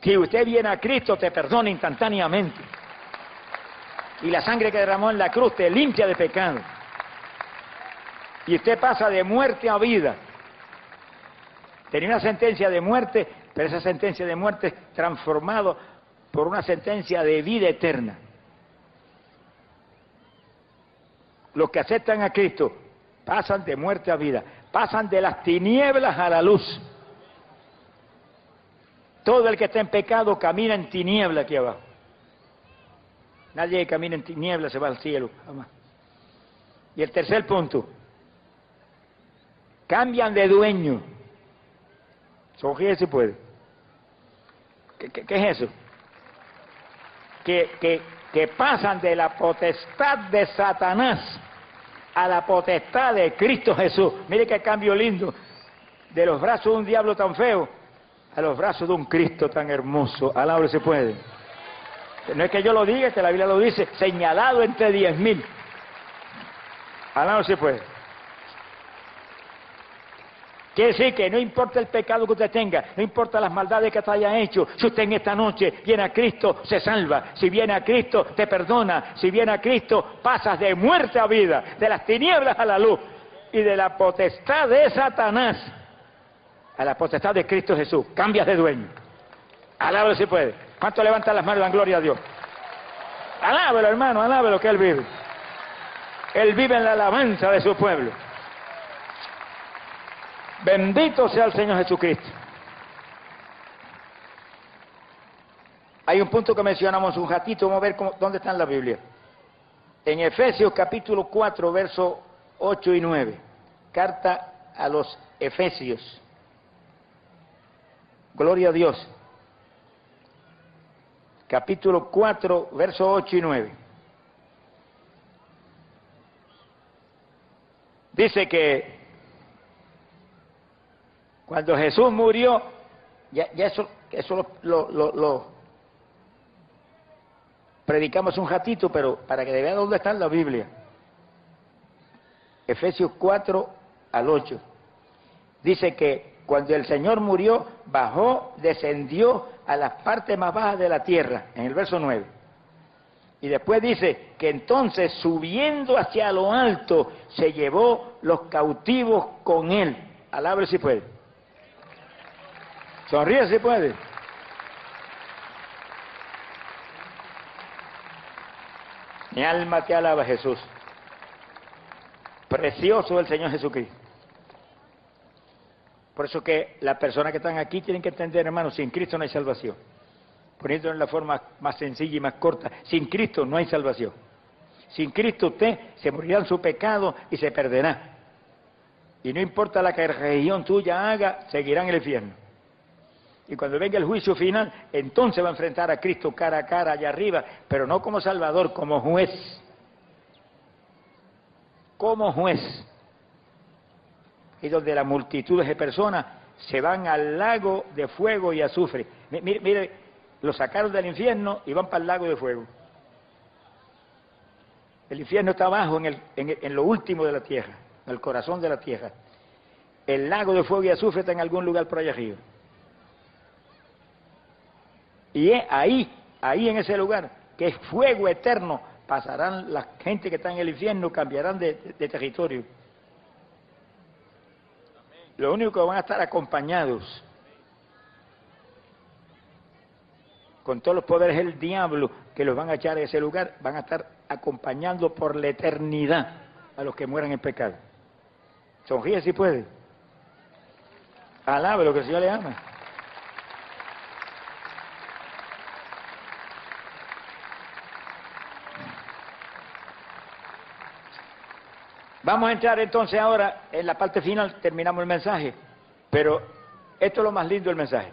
Si usted viene a Cristo, te perdona instantáneamente. Y la sangre que derramó en la cruz te limpia de pecado. Y usted pasa de muerte a vida. Tenía una sentencia de muerte, pero esa sentencia de muerte es transformada por una sentencia de vida eterna. los que aceptan a Cristo pasan de muerte a vida, pasan de las tinieblas a la luz. Todo el que está en pecado camina en tiniebla aquí abajo. Nadie que camina en tiniebla se va al cielo. Y el tercer punto, cambian de dueño. ¿Qué se puede? ¿Qué, es eso? Que, que, que pasan de la potestad de Satanás a la potestad de Cristo Jesús. Mire qué cambio lindo. De los brazos de un diablo tan feo a los brazos de un Cristo tan hermoso. Alabro se puede. No es que yo lo diga, que la Biblia lo dice, señalado entre diez mil. Alabro se puede. Quiere decir que no importa el pecado que usted tenga, no importa las maldades que te haya hecho, si usted en esta noche viene a Cristo, se salva. Si viene a Cristo, te perdona. Si viene a Cristo, pasas de muerte a vida, de las tinieblas a la luz y de la potestad de Satanás a la potestad de Cristo Jesús. Cambias de dueño. Alábalo si puede. ¿Cuánto levantan las manos y dan gloria a Dios? Alábalo, hermano, alábalo que Él vive. Él vive en la alabanza de su pueblo. Bendito sea el Señor Jesucristo. Hay un punto que mencionamos un ratito, vamos a ver dónde está en la Biblia. En Efesios capítulo 4, versos 8 y 9. Carta a los Efesios. Gloria a Dios. Capítulo 4, versos 8 y 9. Dice que cuando Jesús murió, ya, eso, eso lo, predicamos un ratito, pero para que vean dónde está la Biblia. Efesios 4 al 8. Dice que cuando el Señor murió, bajó, descendió a las partes más bajas de la tierra, en el verso 9. Y después dice que entonces subiendo hacia lo alto, se llevó los cautivos con él. Alabre si puede. Sonríe si puede. Mi alma te alaba, Jesús. Precioso el Señor Jesucristo. Por eso que las personas que están aquí tienen que entender, hermanos, sin Cristo no hay salvación. Poniéndolo en la forma más sencilla y más corta, sin Cristo no hay salvación. Sin Cristo usted se morirá en su pecado y se perderá. Y no importa la que religión tuya haga, seguirá en el infierno. Y cuando venga el juicio final, entonces va a enfrentar a Cristo cara a cara allá arriba, pero no como Salvador, como juez. Como juez. Y donde las multitudes de personas se van al lago de fuego y azufre. Mire, mire, lo sacaron del infierno y van para el lago de fuego. El infierno está abajo en, en lo último de la tierra, en el corazón de la tierra. El lago de fuego y azufre está en algún lugar por allá arriba. Y es ahí, ahí en ese lugar, que es fuego eterno pasarán, la gente que está en el infierno cambiarán de, territorio. Lo único que van a estar acompañados con todos los poderes del diablo que los van a echar a ese lugar, van a estar acompañando por la eternidad a los que mueran en pecado. Sonríe si puede. Alabe lo que el Señor le ama. Vamos a entrar entonces ahora en la parte final, terminamos el mensaje, pero esto es lo más lindo del mensaje.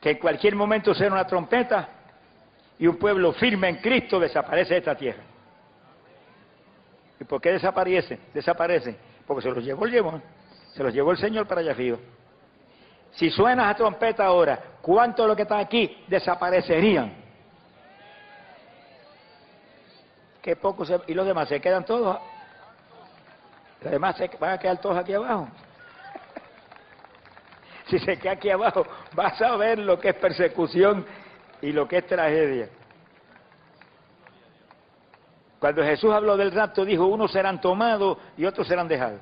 Que en cualquier momento sea una trompeta y un pueblo firme en Cristo desaparece de esta tierra. ¿Y por qué desaparecen? Desaparecen. Porque se los llevó el llevón. Se los llevó el Señor para allá arriba. Si suena esa trompeta ahora, ¿cuántos de los que están aquí desaparecerían? Qué poco se... Y los demás se quedan todos. Los demás se... van a quedar todos aquí abajo. si se queda aquí abajo, vas a ver lo que es persecución y lo que es tragedia. Cuando Jesús habló del rapto, dijo, unos serán tomados y otros serán dejados.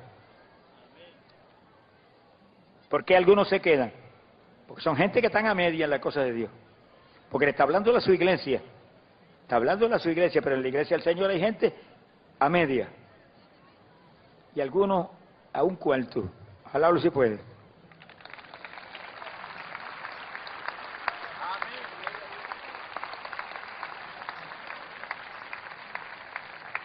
¿Por qué algunos se quedan? Porque son gente que están a media en la cosa de Dios. Porque le está hablando a su iglesia. Está hablando a su iglesia, pero en la iglesia del Señor hay gente a media. Y algunos a un cuarto. Ojalá si puede.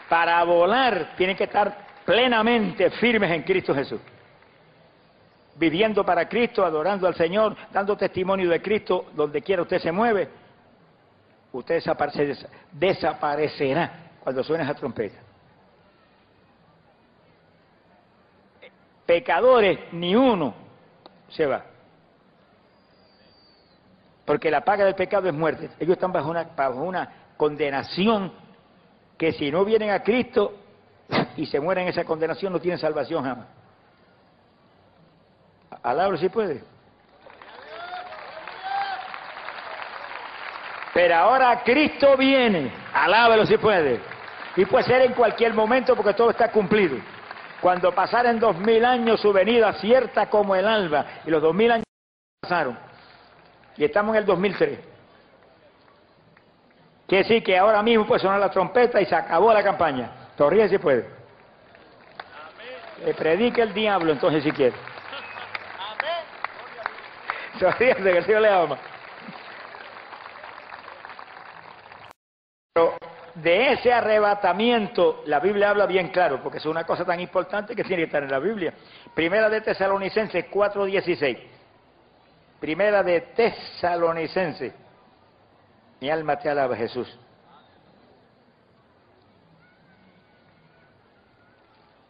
para volar tienen que estar plenamente firmes en Cristo Jesús. Viviendo para Cristo, adorando al Señor, dando testimonio de Cristo donde quiera usted se mueve, usted desaparecerá cuando suene esa trompeta. Pecadores, ni uno se va. Porque la paga del pecado es muerte. Ellos están bajo una, condenación que si no vienen a Cristo y se mueren en esa condenación no tienen salvación jamás. Alabro si puede. Pero ahora Cristo viene, alábelo si puede. Y puede ser en cualquier momento porque todo está cumplido. Cuando pasaren dos mil años su venida cierta como el alba, y los dos mil años pasaron, y estamos en el 2003. Quiere decir que ahora mismo puede sonar la trompeta y se acabó la campaña. Torríe si puede. Le predique el diablo entonces si quiere. Sonríe que el Señor le ama. Pero de ese arrebatamiento, la Biblia habla bien claro, porque es una cosa tan importante que tiene que estar en la Biblia. Primera de Tesalonicenses 4.16. Primera de Tesalonicenses mi alma te alaba, Jesús.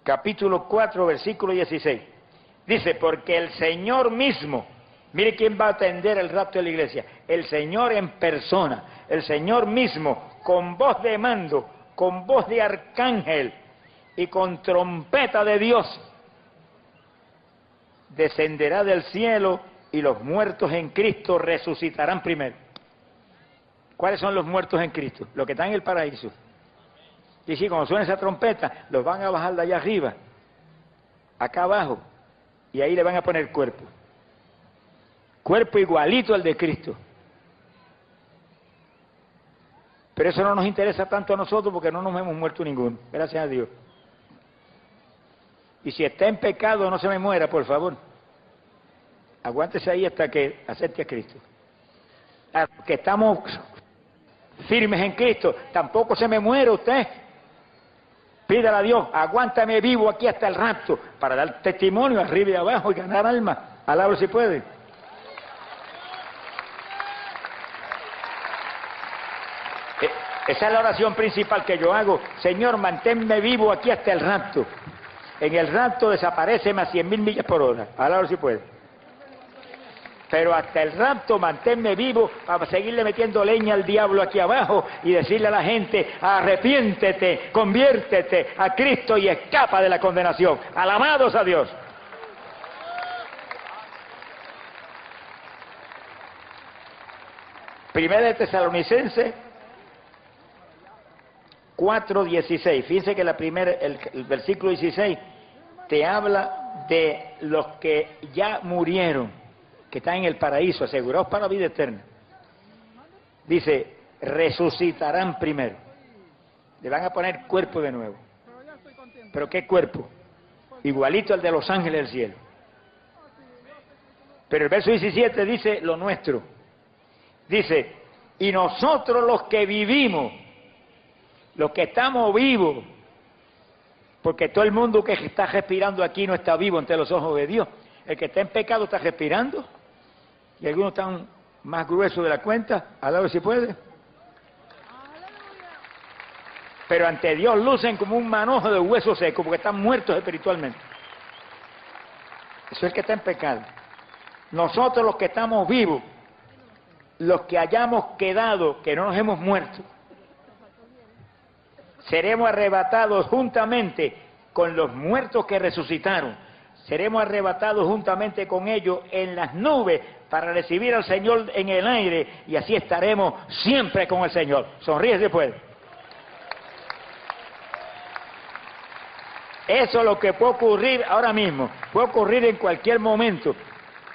Capítulo 4, versículo 16. Dice, porque el Señor mismo, mire quién va a atender el rapto de la iglesia, el Señor en persona, el Señor mismo, con voz de mando, con voz de arcángel y con trompeta de Dios, descenderá del cielo y los muertos en Cristo resucitarán primero. ¿Cuáles son los muertos en Cristo? Los que están en el paraíso. Y si cuando suena esa trompeta, los van a bajar de allá arriba, acá abajo, y ahí le van a poner cuerpo. Cuerpo igualito al de Cristo. Pero eso no nos interesa tanto a nosotros porque no nos hemos muerto ninguno, gracias a Dios. Y si está en pecado, no se me muera, por favor. Aguántese ahí hasta que acepte a Cristo. Que estamos firmes en Cristo, tampoco se me muere usted. Pídale a Dios, aguántame vivo aquí hasta el rapto para dar testimonio arriba y abajo y ganar alma. Alabro si puede. Eh, esa es la oración principal que yo hago. Señor, manténme vivo aquí hasta el rapto. En el rapto desaparece más cien mil millas por hora. Alabro si puede. Pero hasta el rapto manténme vivo para seguirle metiendo leña al diablo aquí abajo y decirle a la gente, arrepiéntete, conviértete a Cristo y escapa de la condenación. Alamados a Dios. Primera de Tesalonicense, 4.16. Fíjense que el versículo 16 te habla de los que ya murieron, que están en el paraíso, asegurados para la vida eterna. Dice, resucitarán primero. Le van a poner cuerpo de nuevo. ¿Pero qué cuerpo? Igualito al de los ángeles del cielo. Pero el verso 17 dice lo nuestro. Dice, y nosotros los que vivimos, los que estamos vivos, porque todo el mundo que está respirando aquí no está vivo ante los ojos de Dios. El que está en pecado está respirando y algunos están más gruesos de la cuenta, a ver si puede. Pero ante Dios lucen como un manojo de huesos secos porque están muertos espiritualmente. Eso es el que está en pecado. Nosotros los que estamos vivos, los que hayamos quedado, que no nos hemos muerto, seremos arrebatados juntamente con los muertos que resucitaron. Seremos arrebatados juntamente con ellos en las nubes para recibir al Señor en el aire y así estaremos siempre con el Señor. Sonríe después. Eso es lo que puede ocurrir ahora mismo, puede ocurrir en cualquier momento,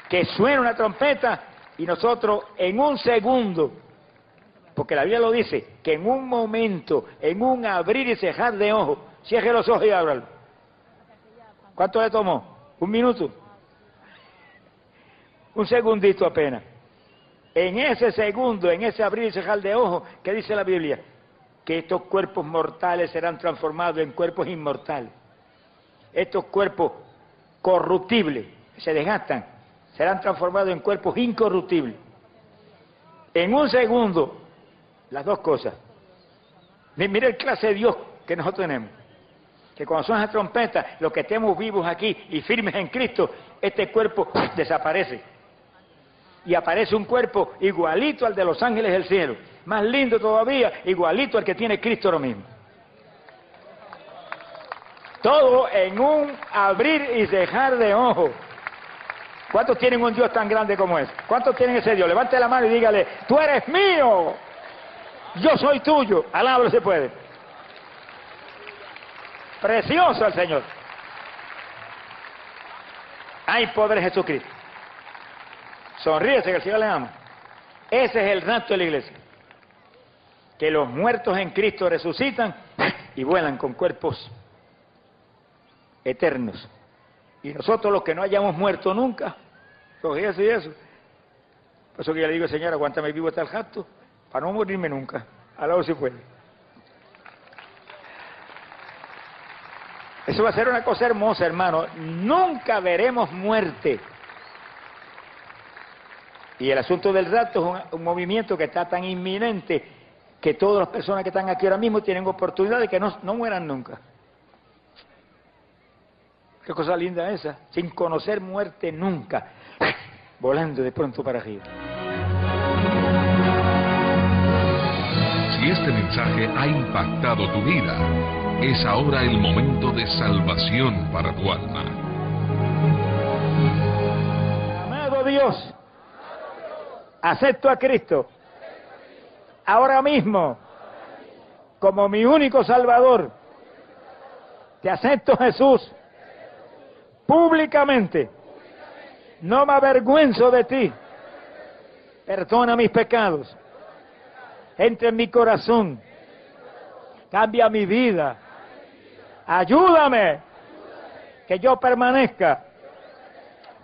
que suene una trompeta y nosotros en un segundo, porque la Biblia lo dice, que en un momento, en un abrir y cerrar de ojos, cierre los ojos y ábralo. ¿Cuánto le tomó? ¿Un minuto? Un segundito apenas. En ese segundo, en ese abrir y cerrar de ojos, ¿qué dice la Biblia? Que estos cuerpos mortales serán transformados en cuerpos inmortales estos cuerpos corruptibles, se desgastan, serán transformados en cuerpos incorruptibles. En un segundo, las dos cosas. Mira el clase de Dios que nosotros tenemos. Que cuando son las trompetas, los que estemos vivos aquí y firmes en Cristo, este cuerpo desaparece. Y aparece un cuerpo igualito al de los ángeles del cielo. Más lindo todavía, igualito al que tiene Cristo ahora mismo. Todo en un abrir y dejar de ojo. ¿Cuántos tienen un Dios tan grande como ese? ¿Cuántos tienen ese Dios? Levante la mano y dígale, tú eres mío, yo soy tuyo. Alábalo se puede. Precioso el Señor. Hay poder en Jesucristo. Sonríese que el Señor le ama. Ese es el rapto de la iglesia. Que los muertos en Cristo resucitan y vuelan con cuerpos eternos. Y nosotros los que no hayamos muerto nunca, pues eso y eso. Por eso que yo le digo, Señor, aguántame vivo hasta el jacto, para no morirme nunca. A lado si puede. Eso va a ser una cosa hermosa, hermano. Nunca veremos muerte. Y el asunto del rato es un, movimiento que está tan inminente que todas las personas que están aquí ahora mismo tienen oportunidad de que no, no mueran nunca. Qué cosa linda esa, sin conocer muerte nunca, volando de pronto para arriba. Si este mensaje ha impactado tu vida, es ahora el momento de salvación para tu alma. Amado Dios, acepto a Cristo ahora mismo como mi único Salvador. Te acepto Jesús públicamente. No me avergüenzo de ti. Perdona mis pecados. Entra en mi corazón. Cambia mi vida. Ayúdame. Que yo permanezca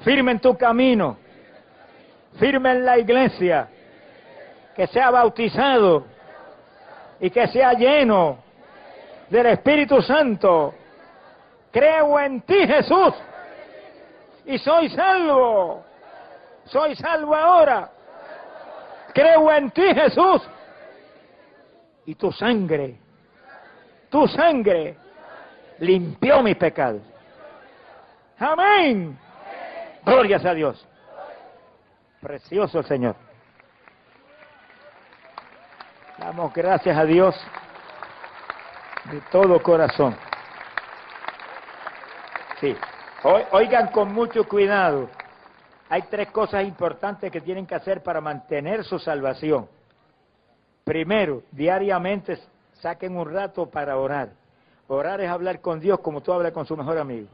firme en tu camino. Firme en la iglesia. Que sea bautizado. Y que sea lleno del Espíritu Santo. Creo en ti, Jesús y soy salvo. Soy salvo ahora. Creo en ti, Jesús. Y tu sangre, tu sangre limpió mis pecados. Amén. Glorias a Dios. Precioso el Señor. Damos gracias a Dios de todo corazón. Sí. Oigan con mucho cuidado. Hay tres cosas importantes que tienen que hacer para mantener su salvación. Primero, diariamente saquen un rato para orar. Orar es hablar con Dios como tú hablas con su mejor amigo.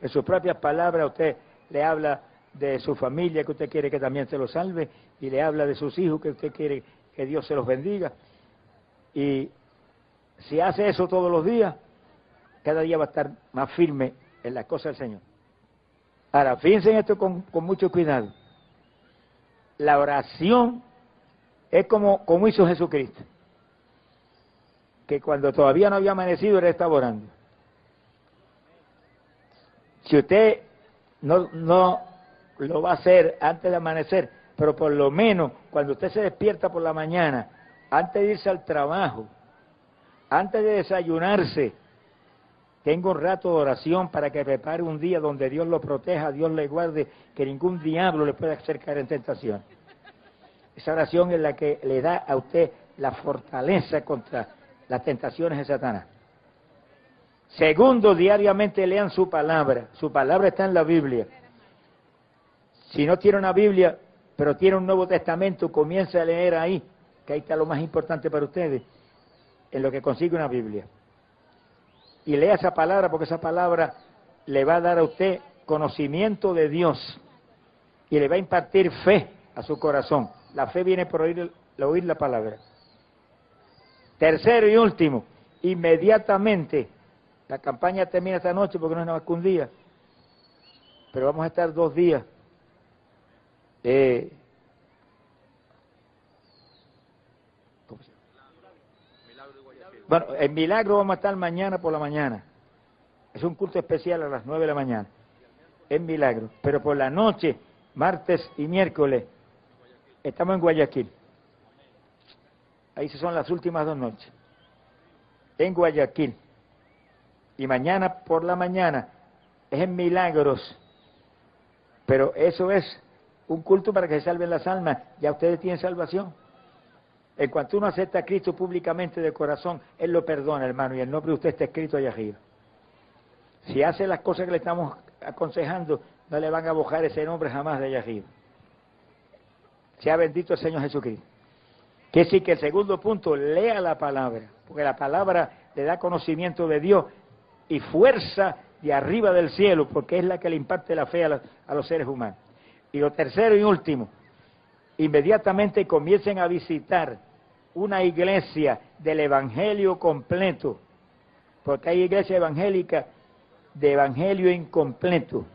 En sus propias palabras usted le habla de su familia que usted quiere que también se lo salve y le habla de sus hijos que usted quiere que Dios se los bendiga. Y si hace eso todos los días, cada día va a estar más firme en las cosas del Señor. Ahora, fíjense en esto con, con mucho cuidado. La oración es como, como hizo Jesucristo, que cuando todavía no había amanecido, él estaba orando. Si usted no, no lo va a hacer antes de amanecer, pero por lo menos cuando usted se despierta por la mañana, antes de irse al trabajo, antes de desayunarse, tengo un rato de oración para que prepare un día donde Dios lo proteja, Dios le guarde, que ningún diablo le pueda acercar en tentación. Esa oración es la que le da a usted la fortaleza contra las tentaciones de Satanás. Segundo, diariamente lean su palabra. Su palabra está en la Biblia. Si no tiene una Biblia, pero tiene un Nuevo Testamento, comience a leer ahí, que ahí está lo más importante para ustedes, en lo que consigue una Biblia. Y lea esa palabra, porque esa palabra le va a dar a usted conocimiento de Dios y le va a impartir fe a su corazón. La fe viene por oír, oír la palabra. Tercero y último, inmediatamente, la campaña termina esta noche porque no es nada más que un día, pero vamos a estar dos días. Eh, bueno, en Milagro vamos a estar mañana por la mañana. Es un culto especial a las nueve de la mañana. En Milagro. Pero por la noche, martes y miércoles, Estamos en Guayaquil. Ahí son las últimas dos noches. En Guayaquil. Y mañana por la mañana es en Milagros. Pero eso es un culto para que se salven las almas. Ya ustedes tienen salvación. En cuanto uno acepta a Cristo públicamente de corazón, Él lo perdona, hermano, y el nombre de usted está escrito allá arriba. Si hace las cosas que le estamos aconsejando, no le van a bojar ese nombre jamás de allá arriba. Sea bendito el Señor Jesucristo. Que sí que el segundo punto, lea la palabra, porque la palabra le da conocimiento de Dios y fuerza de arriba del cielo, porque es la que le imparte la fe a, a los seres humanos. Y lo tercero y último, inmediatamente comiencen a visitar una iglesia del Evangelio completo, porque hay iglesia evangélica de Evangelio incompleto.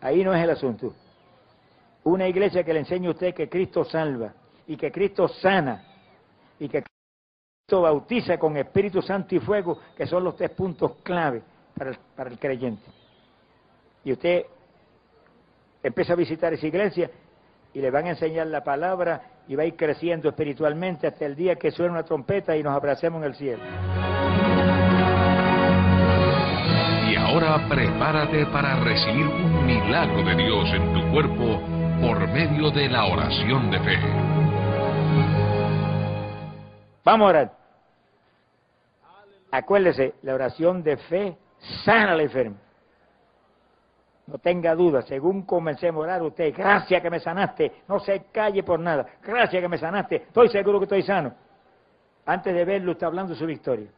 Ahí no es el asunto. Una iglesia que le enseñe a usted que Cristo salva y que Cristo sana y que Cristo bautiza con Espíritu Santo y fuego, que son los tres puntos clave para el, para el creyente. Y usted empieza a visitar esa iglesia y le van a enseñar la palabra y va a ir creciendo espiritualmente hasta el día que suene una trompeta y nos abracemos en el cielo. Y ahora prepárate para recibir un milagro de Dios en tu cuerpo por medio de la oración de fe. Vamos a orar. Acuérdese, la oración de fe sana al enfermo. No tenga duda, según comencemos a orar usted, gracias que me sanaste, no se calle por nada, gracias que me sanaste, estoy seguro que estoy sano. Antes de verlo está hablando de su victoria.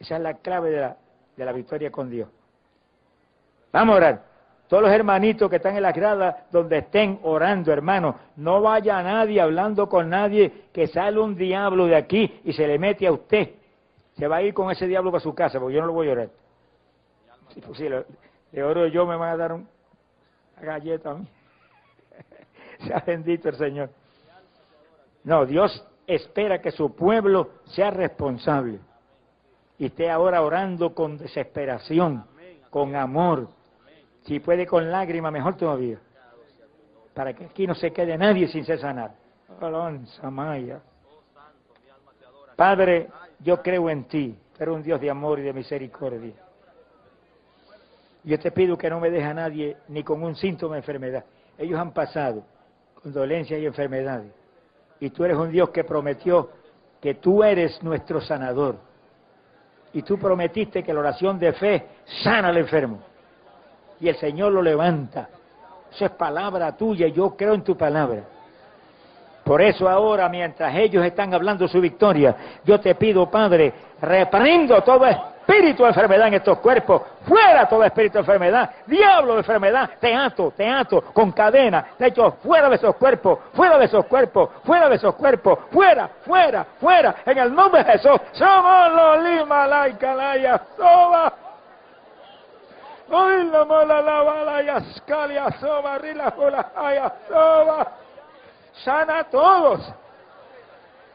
Esa es la clave de la, de la victoria con Dios. Vamos a orar. Todos los hermanitos que están en la grada donde estén orando, hermano, no vaya nadie hablando con nadie que sale un diablo de aquí y se le mete a usted. Se va a ir con ese diablo para su casa, porque yo no lo voy a orar. Si pues le, oro yo, me van a dar una galleta a mí. sea bendito el Señor. No, Dios espera que su pueblo sea responsable y esté ahora orando con desesperación, con amor, si puede con lágrimas, mejor todavía. Para que aquí no se quede nadie sin ser sanado. Maya. Padre, yo creo en ti, pero un Dios de amor y de misericordia. Yo te pido que no me deje a nadie ni con un síntoma de enfermedad. Ellos han pasado con dolencias y enfermedades. Y tú eres un Dios que prometió que tú eres nuestro sanador. Y tú prometiste que la oración de fe sana al enfermo y el Señor lo levanta. Eso es palabra tuya, yo creo en tu palabra. Por eso ahora, mientras ellos están hablando su victoria, yo te pido, Padre, reprendo todo espíritu de enfermedad en estos cuerpos, fuera todo espíritu de enfermedad, diablo de enfermedad, te ato, te ato, con cadena, te echo fuera de esos cuerpos, fuera de esos cuerpos, fuera de esos cuerpos, fuera, fuera, fuera, en el nombre de Jesús, somos los lima, soba. La mola la bala y ascalia soba, rila, jola, soba. Sana a todos.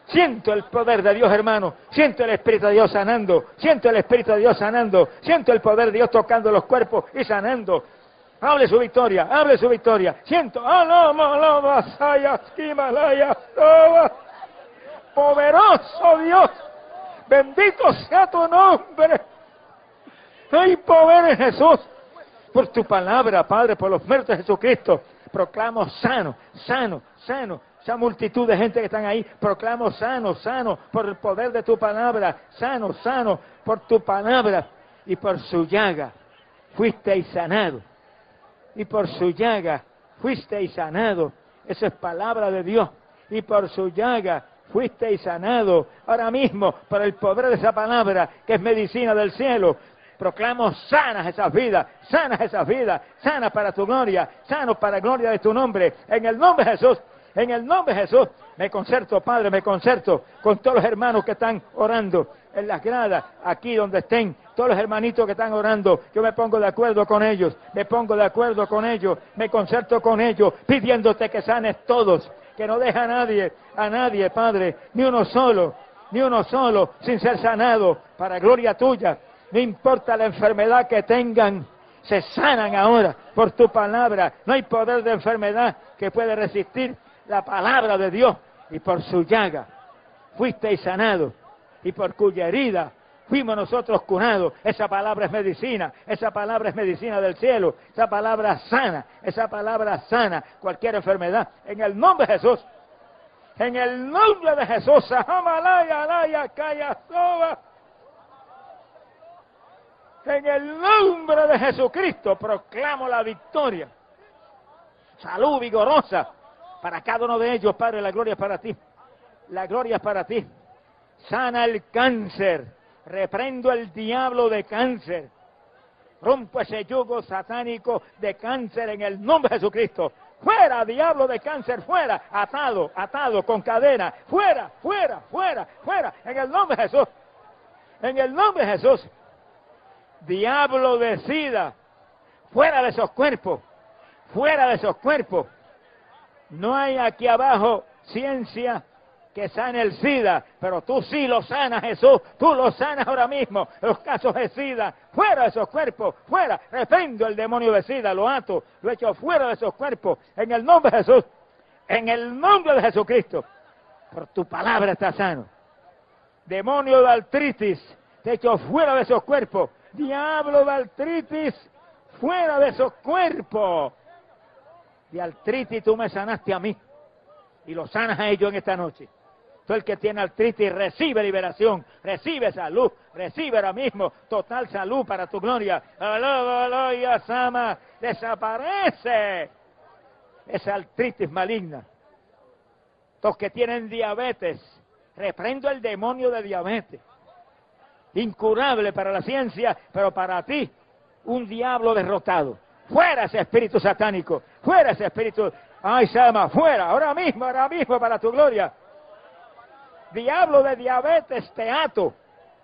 Siento el poder de Dios, hermano. Siento el Espíritu de Dios sanando. Siento el Espíritu de Dios sanando. Siento el poder de Dios tocando los cuerpos y sanando. Hable su victoria, hable su victoria. Siento, poderoso Dios. Bendito sea tu nombre. Hay poder en Jesús. Por tu palabra, Padre, por los méritos de Jesucristo. Proclamo sano, sano, sano, esa multitud de gente que están ahí, proclamo sano, sano, por el poder de tu palabra, sano, sano, por tu palabra y por su llaga fuisteis sanado. Y por su llaga fuisteis sanado. Esa es palabra de Dios. Y por su llaga fuisteis sanado. Ahora mismo, por el poder de esa palabra, que es medicina del cielo, proclamo sanas esas vidas, sanas esas vidas, sanas para tu gloria, sanos para la gloria de tu nombre. En el nombre de Jesús, en el nombre de Jesús, me concerto, Padre, me concerto con todos los hermanos que están orando en las gradas, aquí donde estén, todos los hermanitos que están orando, yo me pongo de acuerdo con ellos, me pongo de acuerdo con ellos, me concerto con ellos, pidiéndote que sanes todos, que no deja a nadie, a nadie, Padre, ni uno solo, ni uno solo, sin ser sanado, para gloria tuya. No importa la enfermedad que tengan, se sanan ahora por tu palabra. No hay poder de enfermedad que pueda resistir la palabra de Dios y por su llaga fuisteis sanado y por cuya herida fuimos nosotros curados. Esa palabra es medicina, esa palabra es medicina del cielo, esa palabra sana, esa palabra sana cualquier enfermedad. En el nombre de Jesús, en el nombre de Jesús, en el nombre de Jesucristo proclamo la victoria. Salud vigorosa para cada uno de ellos, Padre, la gloria es para ti. La gloria es para ti. Sana el cáncer. Reprendo el diablo de cáncer. Rompo ese yugo satánico de cáncer en el nombre de Jesucristo. Fuera, diablo de cáncer, fuera, atado, atado, con cadena, fuera, fuera, fuera, fuera, en el nombre de Jesús. En el nombre de Jesús. Diablo de sida, fuera de esos cuerpos, fuera de esos cuerpos. No hay aquí abajo ciencia que sane el SIDA, pero tú sí lo sanas, Jesús, tú lo sanas ahora mismo, los casos de SIDA, fuera de esos cuerpos, fuera, reprendo el demonio de SIDA, lo ato, lo echo fuera de esos cuerpos, en el nombre de Jesús, en el nombre de Jesucristo, por tu palabra está sano. Demonio de artritis, te echo fuera de esos cuerpos, diablo de artritis, fuera de esos cuerpos de artritis tú me sanaste a mí y lo sanas a ellos en esta noche. Todo el que tiene artritis recibe liberación, recibe salud, recibe ahora mismo total salud para tu gloria. Aleluya, Sama, desaparece esa artritis maligna. Los que tienen diabetes, reprendo el demonio de diabetes. Incurable para la ciencia, pero para ti, un diablo derrotado. Fuera ese espíritu satánico, fuera ese espíritu. Ay, Sama, fuera, ahora mismo, ahora mismo para tu gloria. Diablo de diabetes, te ato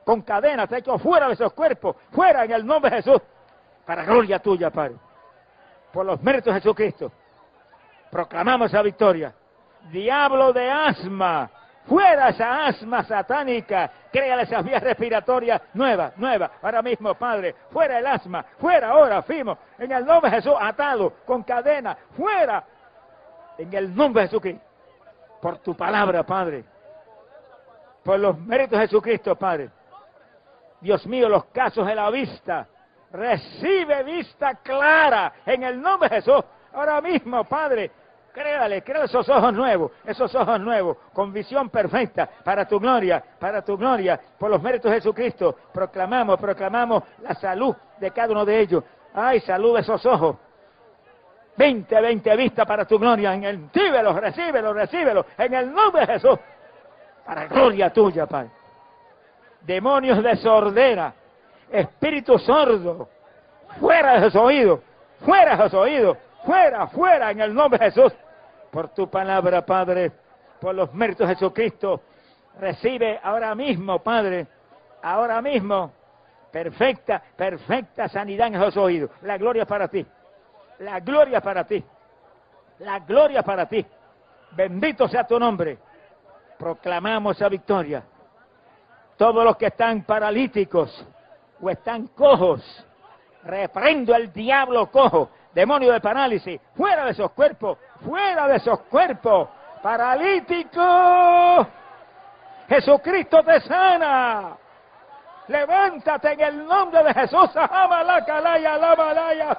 con cadenas, te echo fuera de esos cuerpos, fuera en el nombre de Jesús, para gloria tuya, Padre. Por los méritos de Jesucristo, proclamamos esa victoria. Diablo de asma, Fuera esa asma satánica. Créale esas vías respiratorias nuevas, nuevas. Ahora mismo, Padre. Fuera el asma. Fuera ahora, Fimo. En el nombre de Jesús, atado, con cadena. Fuera. En el nombre de Jesucristo. Por tu palabra, Padre. Por los méritos de Jesucristo, Padre. Dios mío, los casos de la vista. Recibe vista clara. En el nombre de Jesús. Ahora mismo, Padre Créale, créale esos ojos nuevos, esos ojos nuevos, con visión perfecta, para tu gloria, para tu gloria, por los méritos de Jesucristo. Proclamamos, proclamamos la salud de cada uno de ellos. Ay, salud de esos ojos. 20, 20 vistas para tu gloria. En el recíbelo, recíbelo, recíbelo. En el nombre de Jesús. Para gloria tuya, Padre. Demonios de sordera. Espíritu sordo. Fuera de sus oídos. Fuera de sus oídos. Fuera, fuera, en el nombre de Jesús. Por tu palabra, Padre. Por los méritos de Jesucristo. Recibe ahora mismo, Padre. Ahora mismo. Perfecta, perfecta sanidad en esos oídos. La gloria para ti. La gloria para ti. La gloria para ti. Bendito sea tu nombre. Proclamamos esa victoria. Todos los que están paralíticos o están cojos, reprendo al diablo cojo, demonio de parálisis, fuera de esos cuerpos, fuera de esos cuerpos, paralítico. Jesucristo te sana. Levántate en el nombre de Jesús. la calaya, la malaya,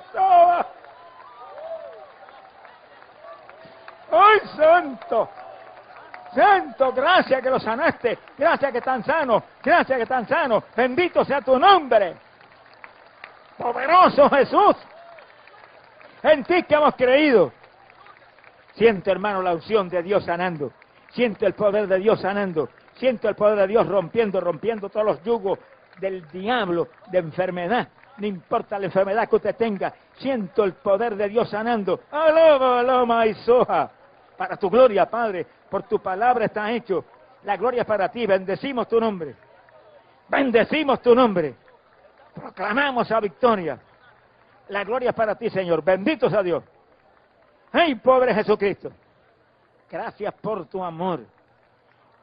¡Ay, santo! Santo, gracias que lo sanaste. Gracias que están sanos. Gracias que están sanos. Bendito sea tu nombre. Poderoso Jesús. En ti que hemos creído. Siento, hermano, la unción de Dios sanando. Siento el poder de Dios sanando. Siento el poder de Dios rompiendo, rompiendo todos los yugos del diablo, de enfermedad. No importa la enfermedad que usted tenga. Siento el poder de Dios sanando. Alaba, alaba y soja para tu gloria, Padre, por tu palabra está hecho. La gloria es para ti, bendecimos tu nombre. Bendecimos tu nombre. Proclamamos la victoria. La gloria es para ti, Señor. Bendito sea Dios. ¡Ay, pobre Jesucristo! Gracias por tu amor.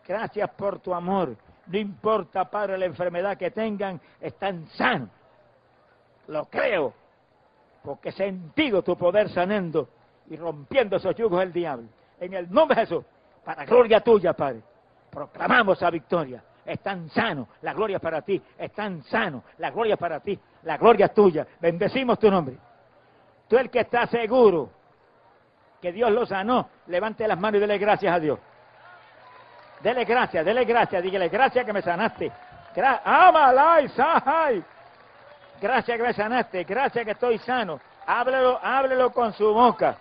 Gracias por tu amor. No importa, Padre, la enfermedad que tengan, están sanos. Lo creo, porque he sentido tu poder sanando y rompiendo esos yugos del diablo en el nombre de Jesús, para gloria tuya, Padre. Proclamamos la victoria. Están sanos, la gloria para ti. Están sanos, la gloria para ti. La gloria es tuya. Bendecimos tu nombre. Tú el que está seguro que Dios lo sanó, levante las manos y dele gracias a Dios. Dele gracias, dele gracias, dígale gracias que me sanaste. Amalai, Gracias que me sanaste, gracias que estoy sano. Háblelo, háblelo con su boca.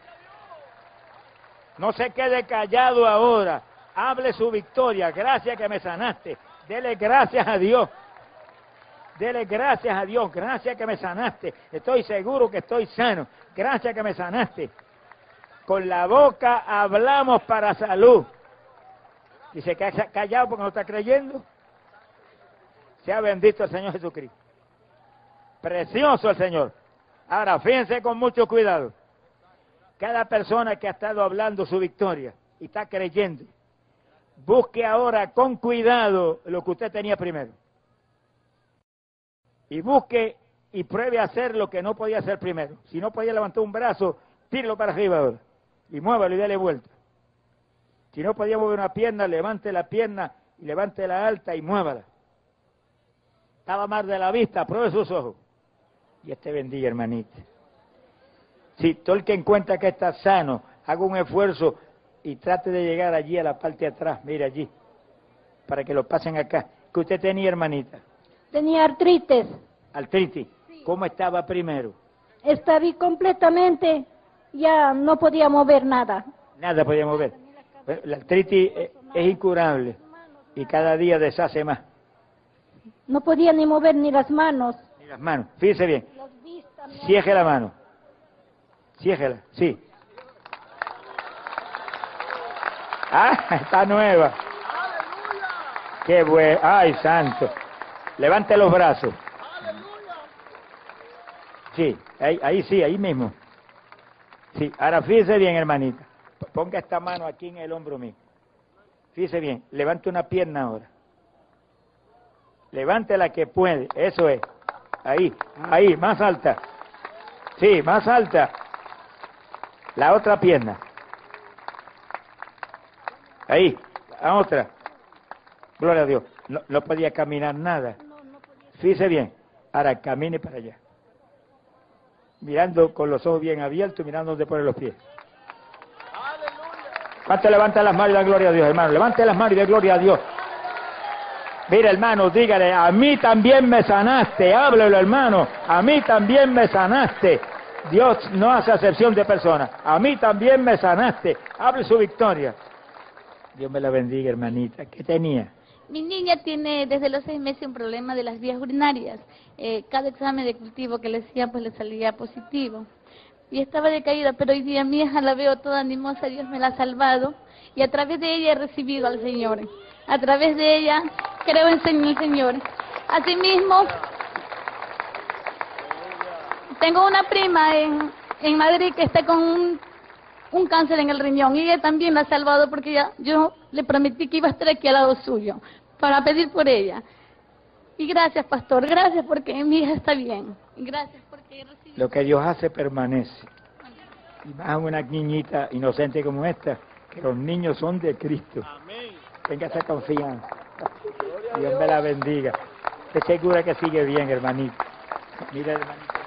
No se quede callado ahora. Hable su victoria. Gracias que me sanaste. Dele gracias a Dios. Dele gracias a Dios. Gracias que me sanaste. Estoy seguro que estoy sano. Gracias que me sanaste. Con la boca hablamos para salud. Y se queda callado porque no está creyendo. Sea bendito el Señor Jesucristo. Precioso el Señor. Ahora, fíjense con mucho cuidado. Cada persona que ha estado hablando su victoria y está creyendo, busque ahora con cuidado lo que usted tenía primero. Y busque y pruebe a hacer lo que no podía hacer primero. Si no podía levantar un brazo, tírelo para arriba ahora. Y muévalo y dale vuelta. Si no podía mover una pierna, levante la pierna y levante la alta y muévala. Estaba mal de la vista, pruebe sus ojos. Y este bendiga, hermanita. Si todo el que encuentra que está sano, haga un esfuerzo y trate de llegar allí a la parte de atrás, mire allí, para que lo pasen acá. ¿Qué usted tenía, hermanita? Tenía artritis. ¿Artritis? ¿Cómo estaba primero? Estaba completamente, ya no podía mover nada. Nada podía mover. La artritis es incurable y cada día deshace más. No podía ni mover ni las manos. Ni las manos. Fíjese bien. Cierre la mano. Ciégela, sí. Ah, está nueva. Qué bueno. Ay, santo. Levante los brazos. Sí, ahí, ahí sí, ahí mismo. Sí, ahora fíjese bien, hermanita. Ponga esta mano aquí en el hombro mío. Fíjese bien, levante una pierna ahora. Levante la que puede, eso es. Ahí, ahí, más alta. Sí, más alta. La otra pierna. Ahí, la otra. Gloria a Dios. No, podía caminar nada. Fíjese bien. Ahora camine para allá. Mirando con los ojos bien abiertos, mirando donde pone los pies. ¿Cuánto levanta las manos y da gloria a Dios, hermano? Levante las manos y dé gloria a Dios. Mira, hermano, dígale, a mí también me sanaste. Háblelo, hermano. A mí también me sanaste. Dios no hace acepción de personas. A mí también me sanaste. Hable su victoria. Dios me la bendiga, hermanita. ¿Qué tenía? Mi niña tiene desde los seis meses un problema de las vías urinarias. Eh, cada examen de cultivo que le hacía pues le salía positivo. Y estaba decaída, pero hoy día mi hija la veo toda animosa, Dios me la ha salvado. Y a través de ella he recibido al Señor. A través de ella creo en el Señor. Asimismo, tengo una prima en, en Madrid que está con un, un cáncer en el riñón y ella también la ha salvado porque ya, yo le prometí que iba a estar aquí al lado suyo para pedir por ella. Y gracias, pastor, gracias porque mi hija está bien. Gracias porque he recibido... Lo que Dios hace permanece. Y más una niñita inocente como esta, que los niños son de Cristo. Tenga esa confianza. Dios me la bendiga. Estoy segura que sigue bien, hermanito. Mira, hermanito.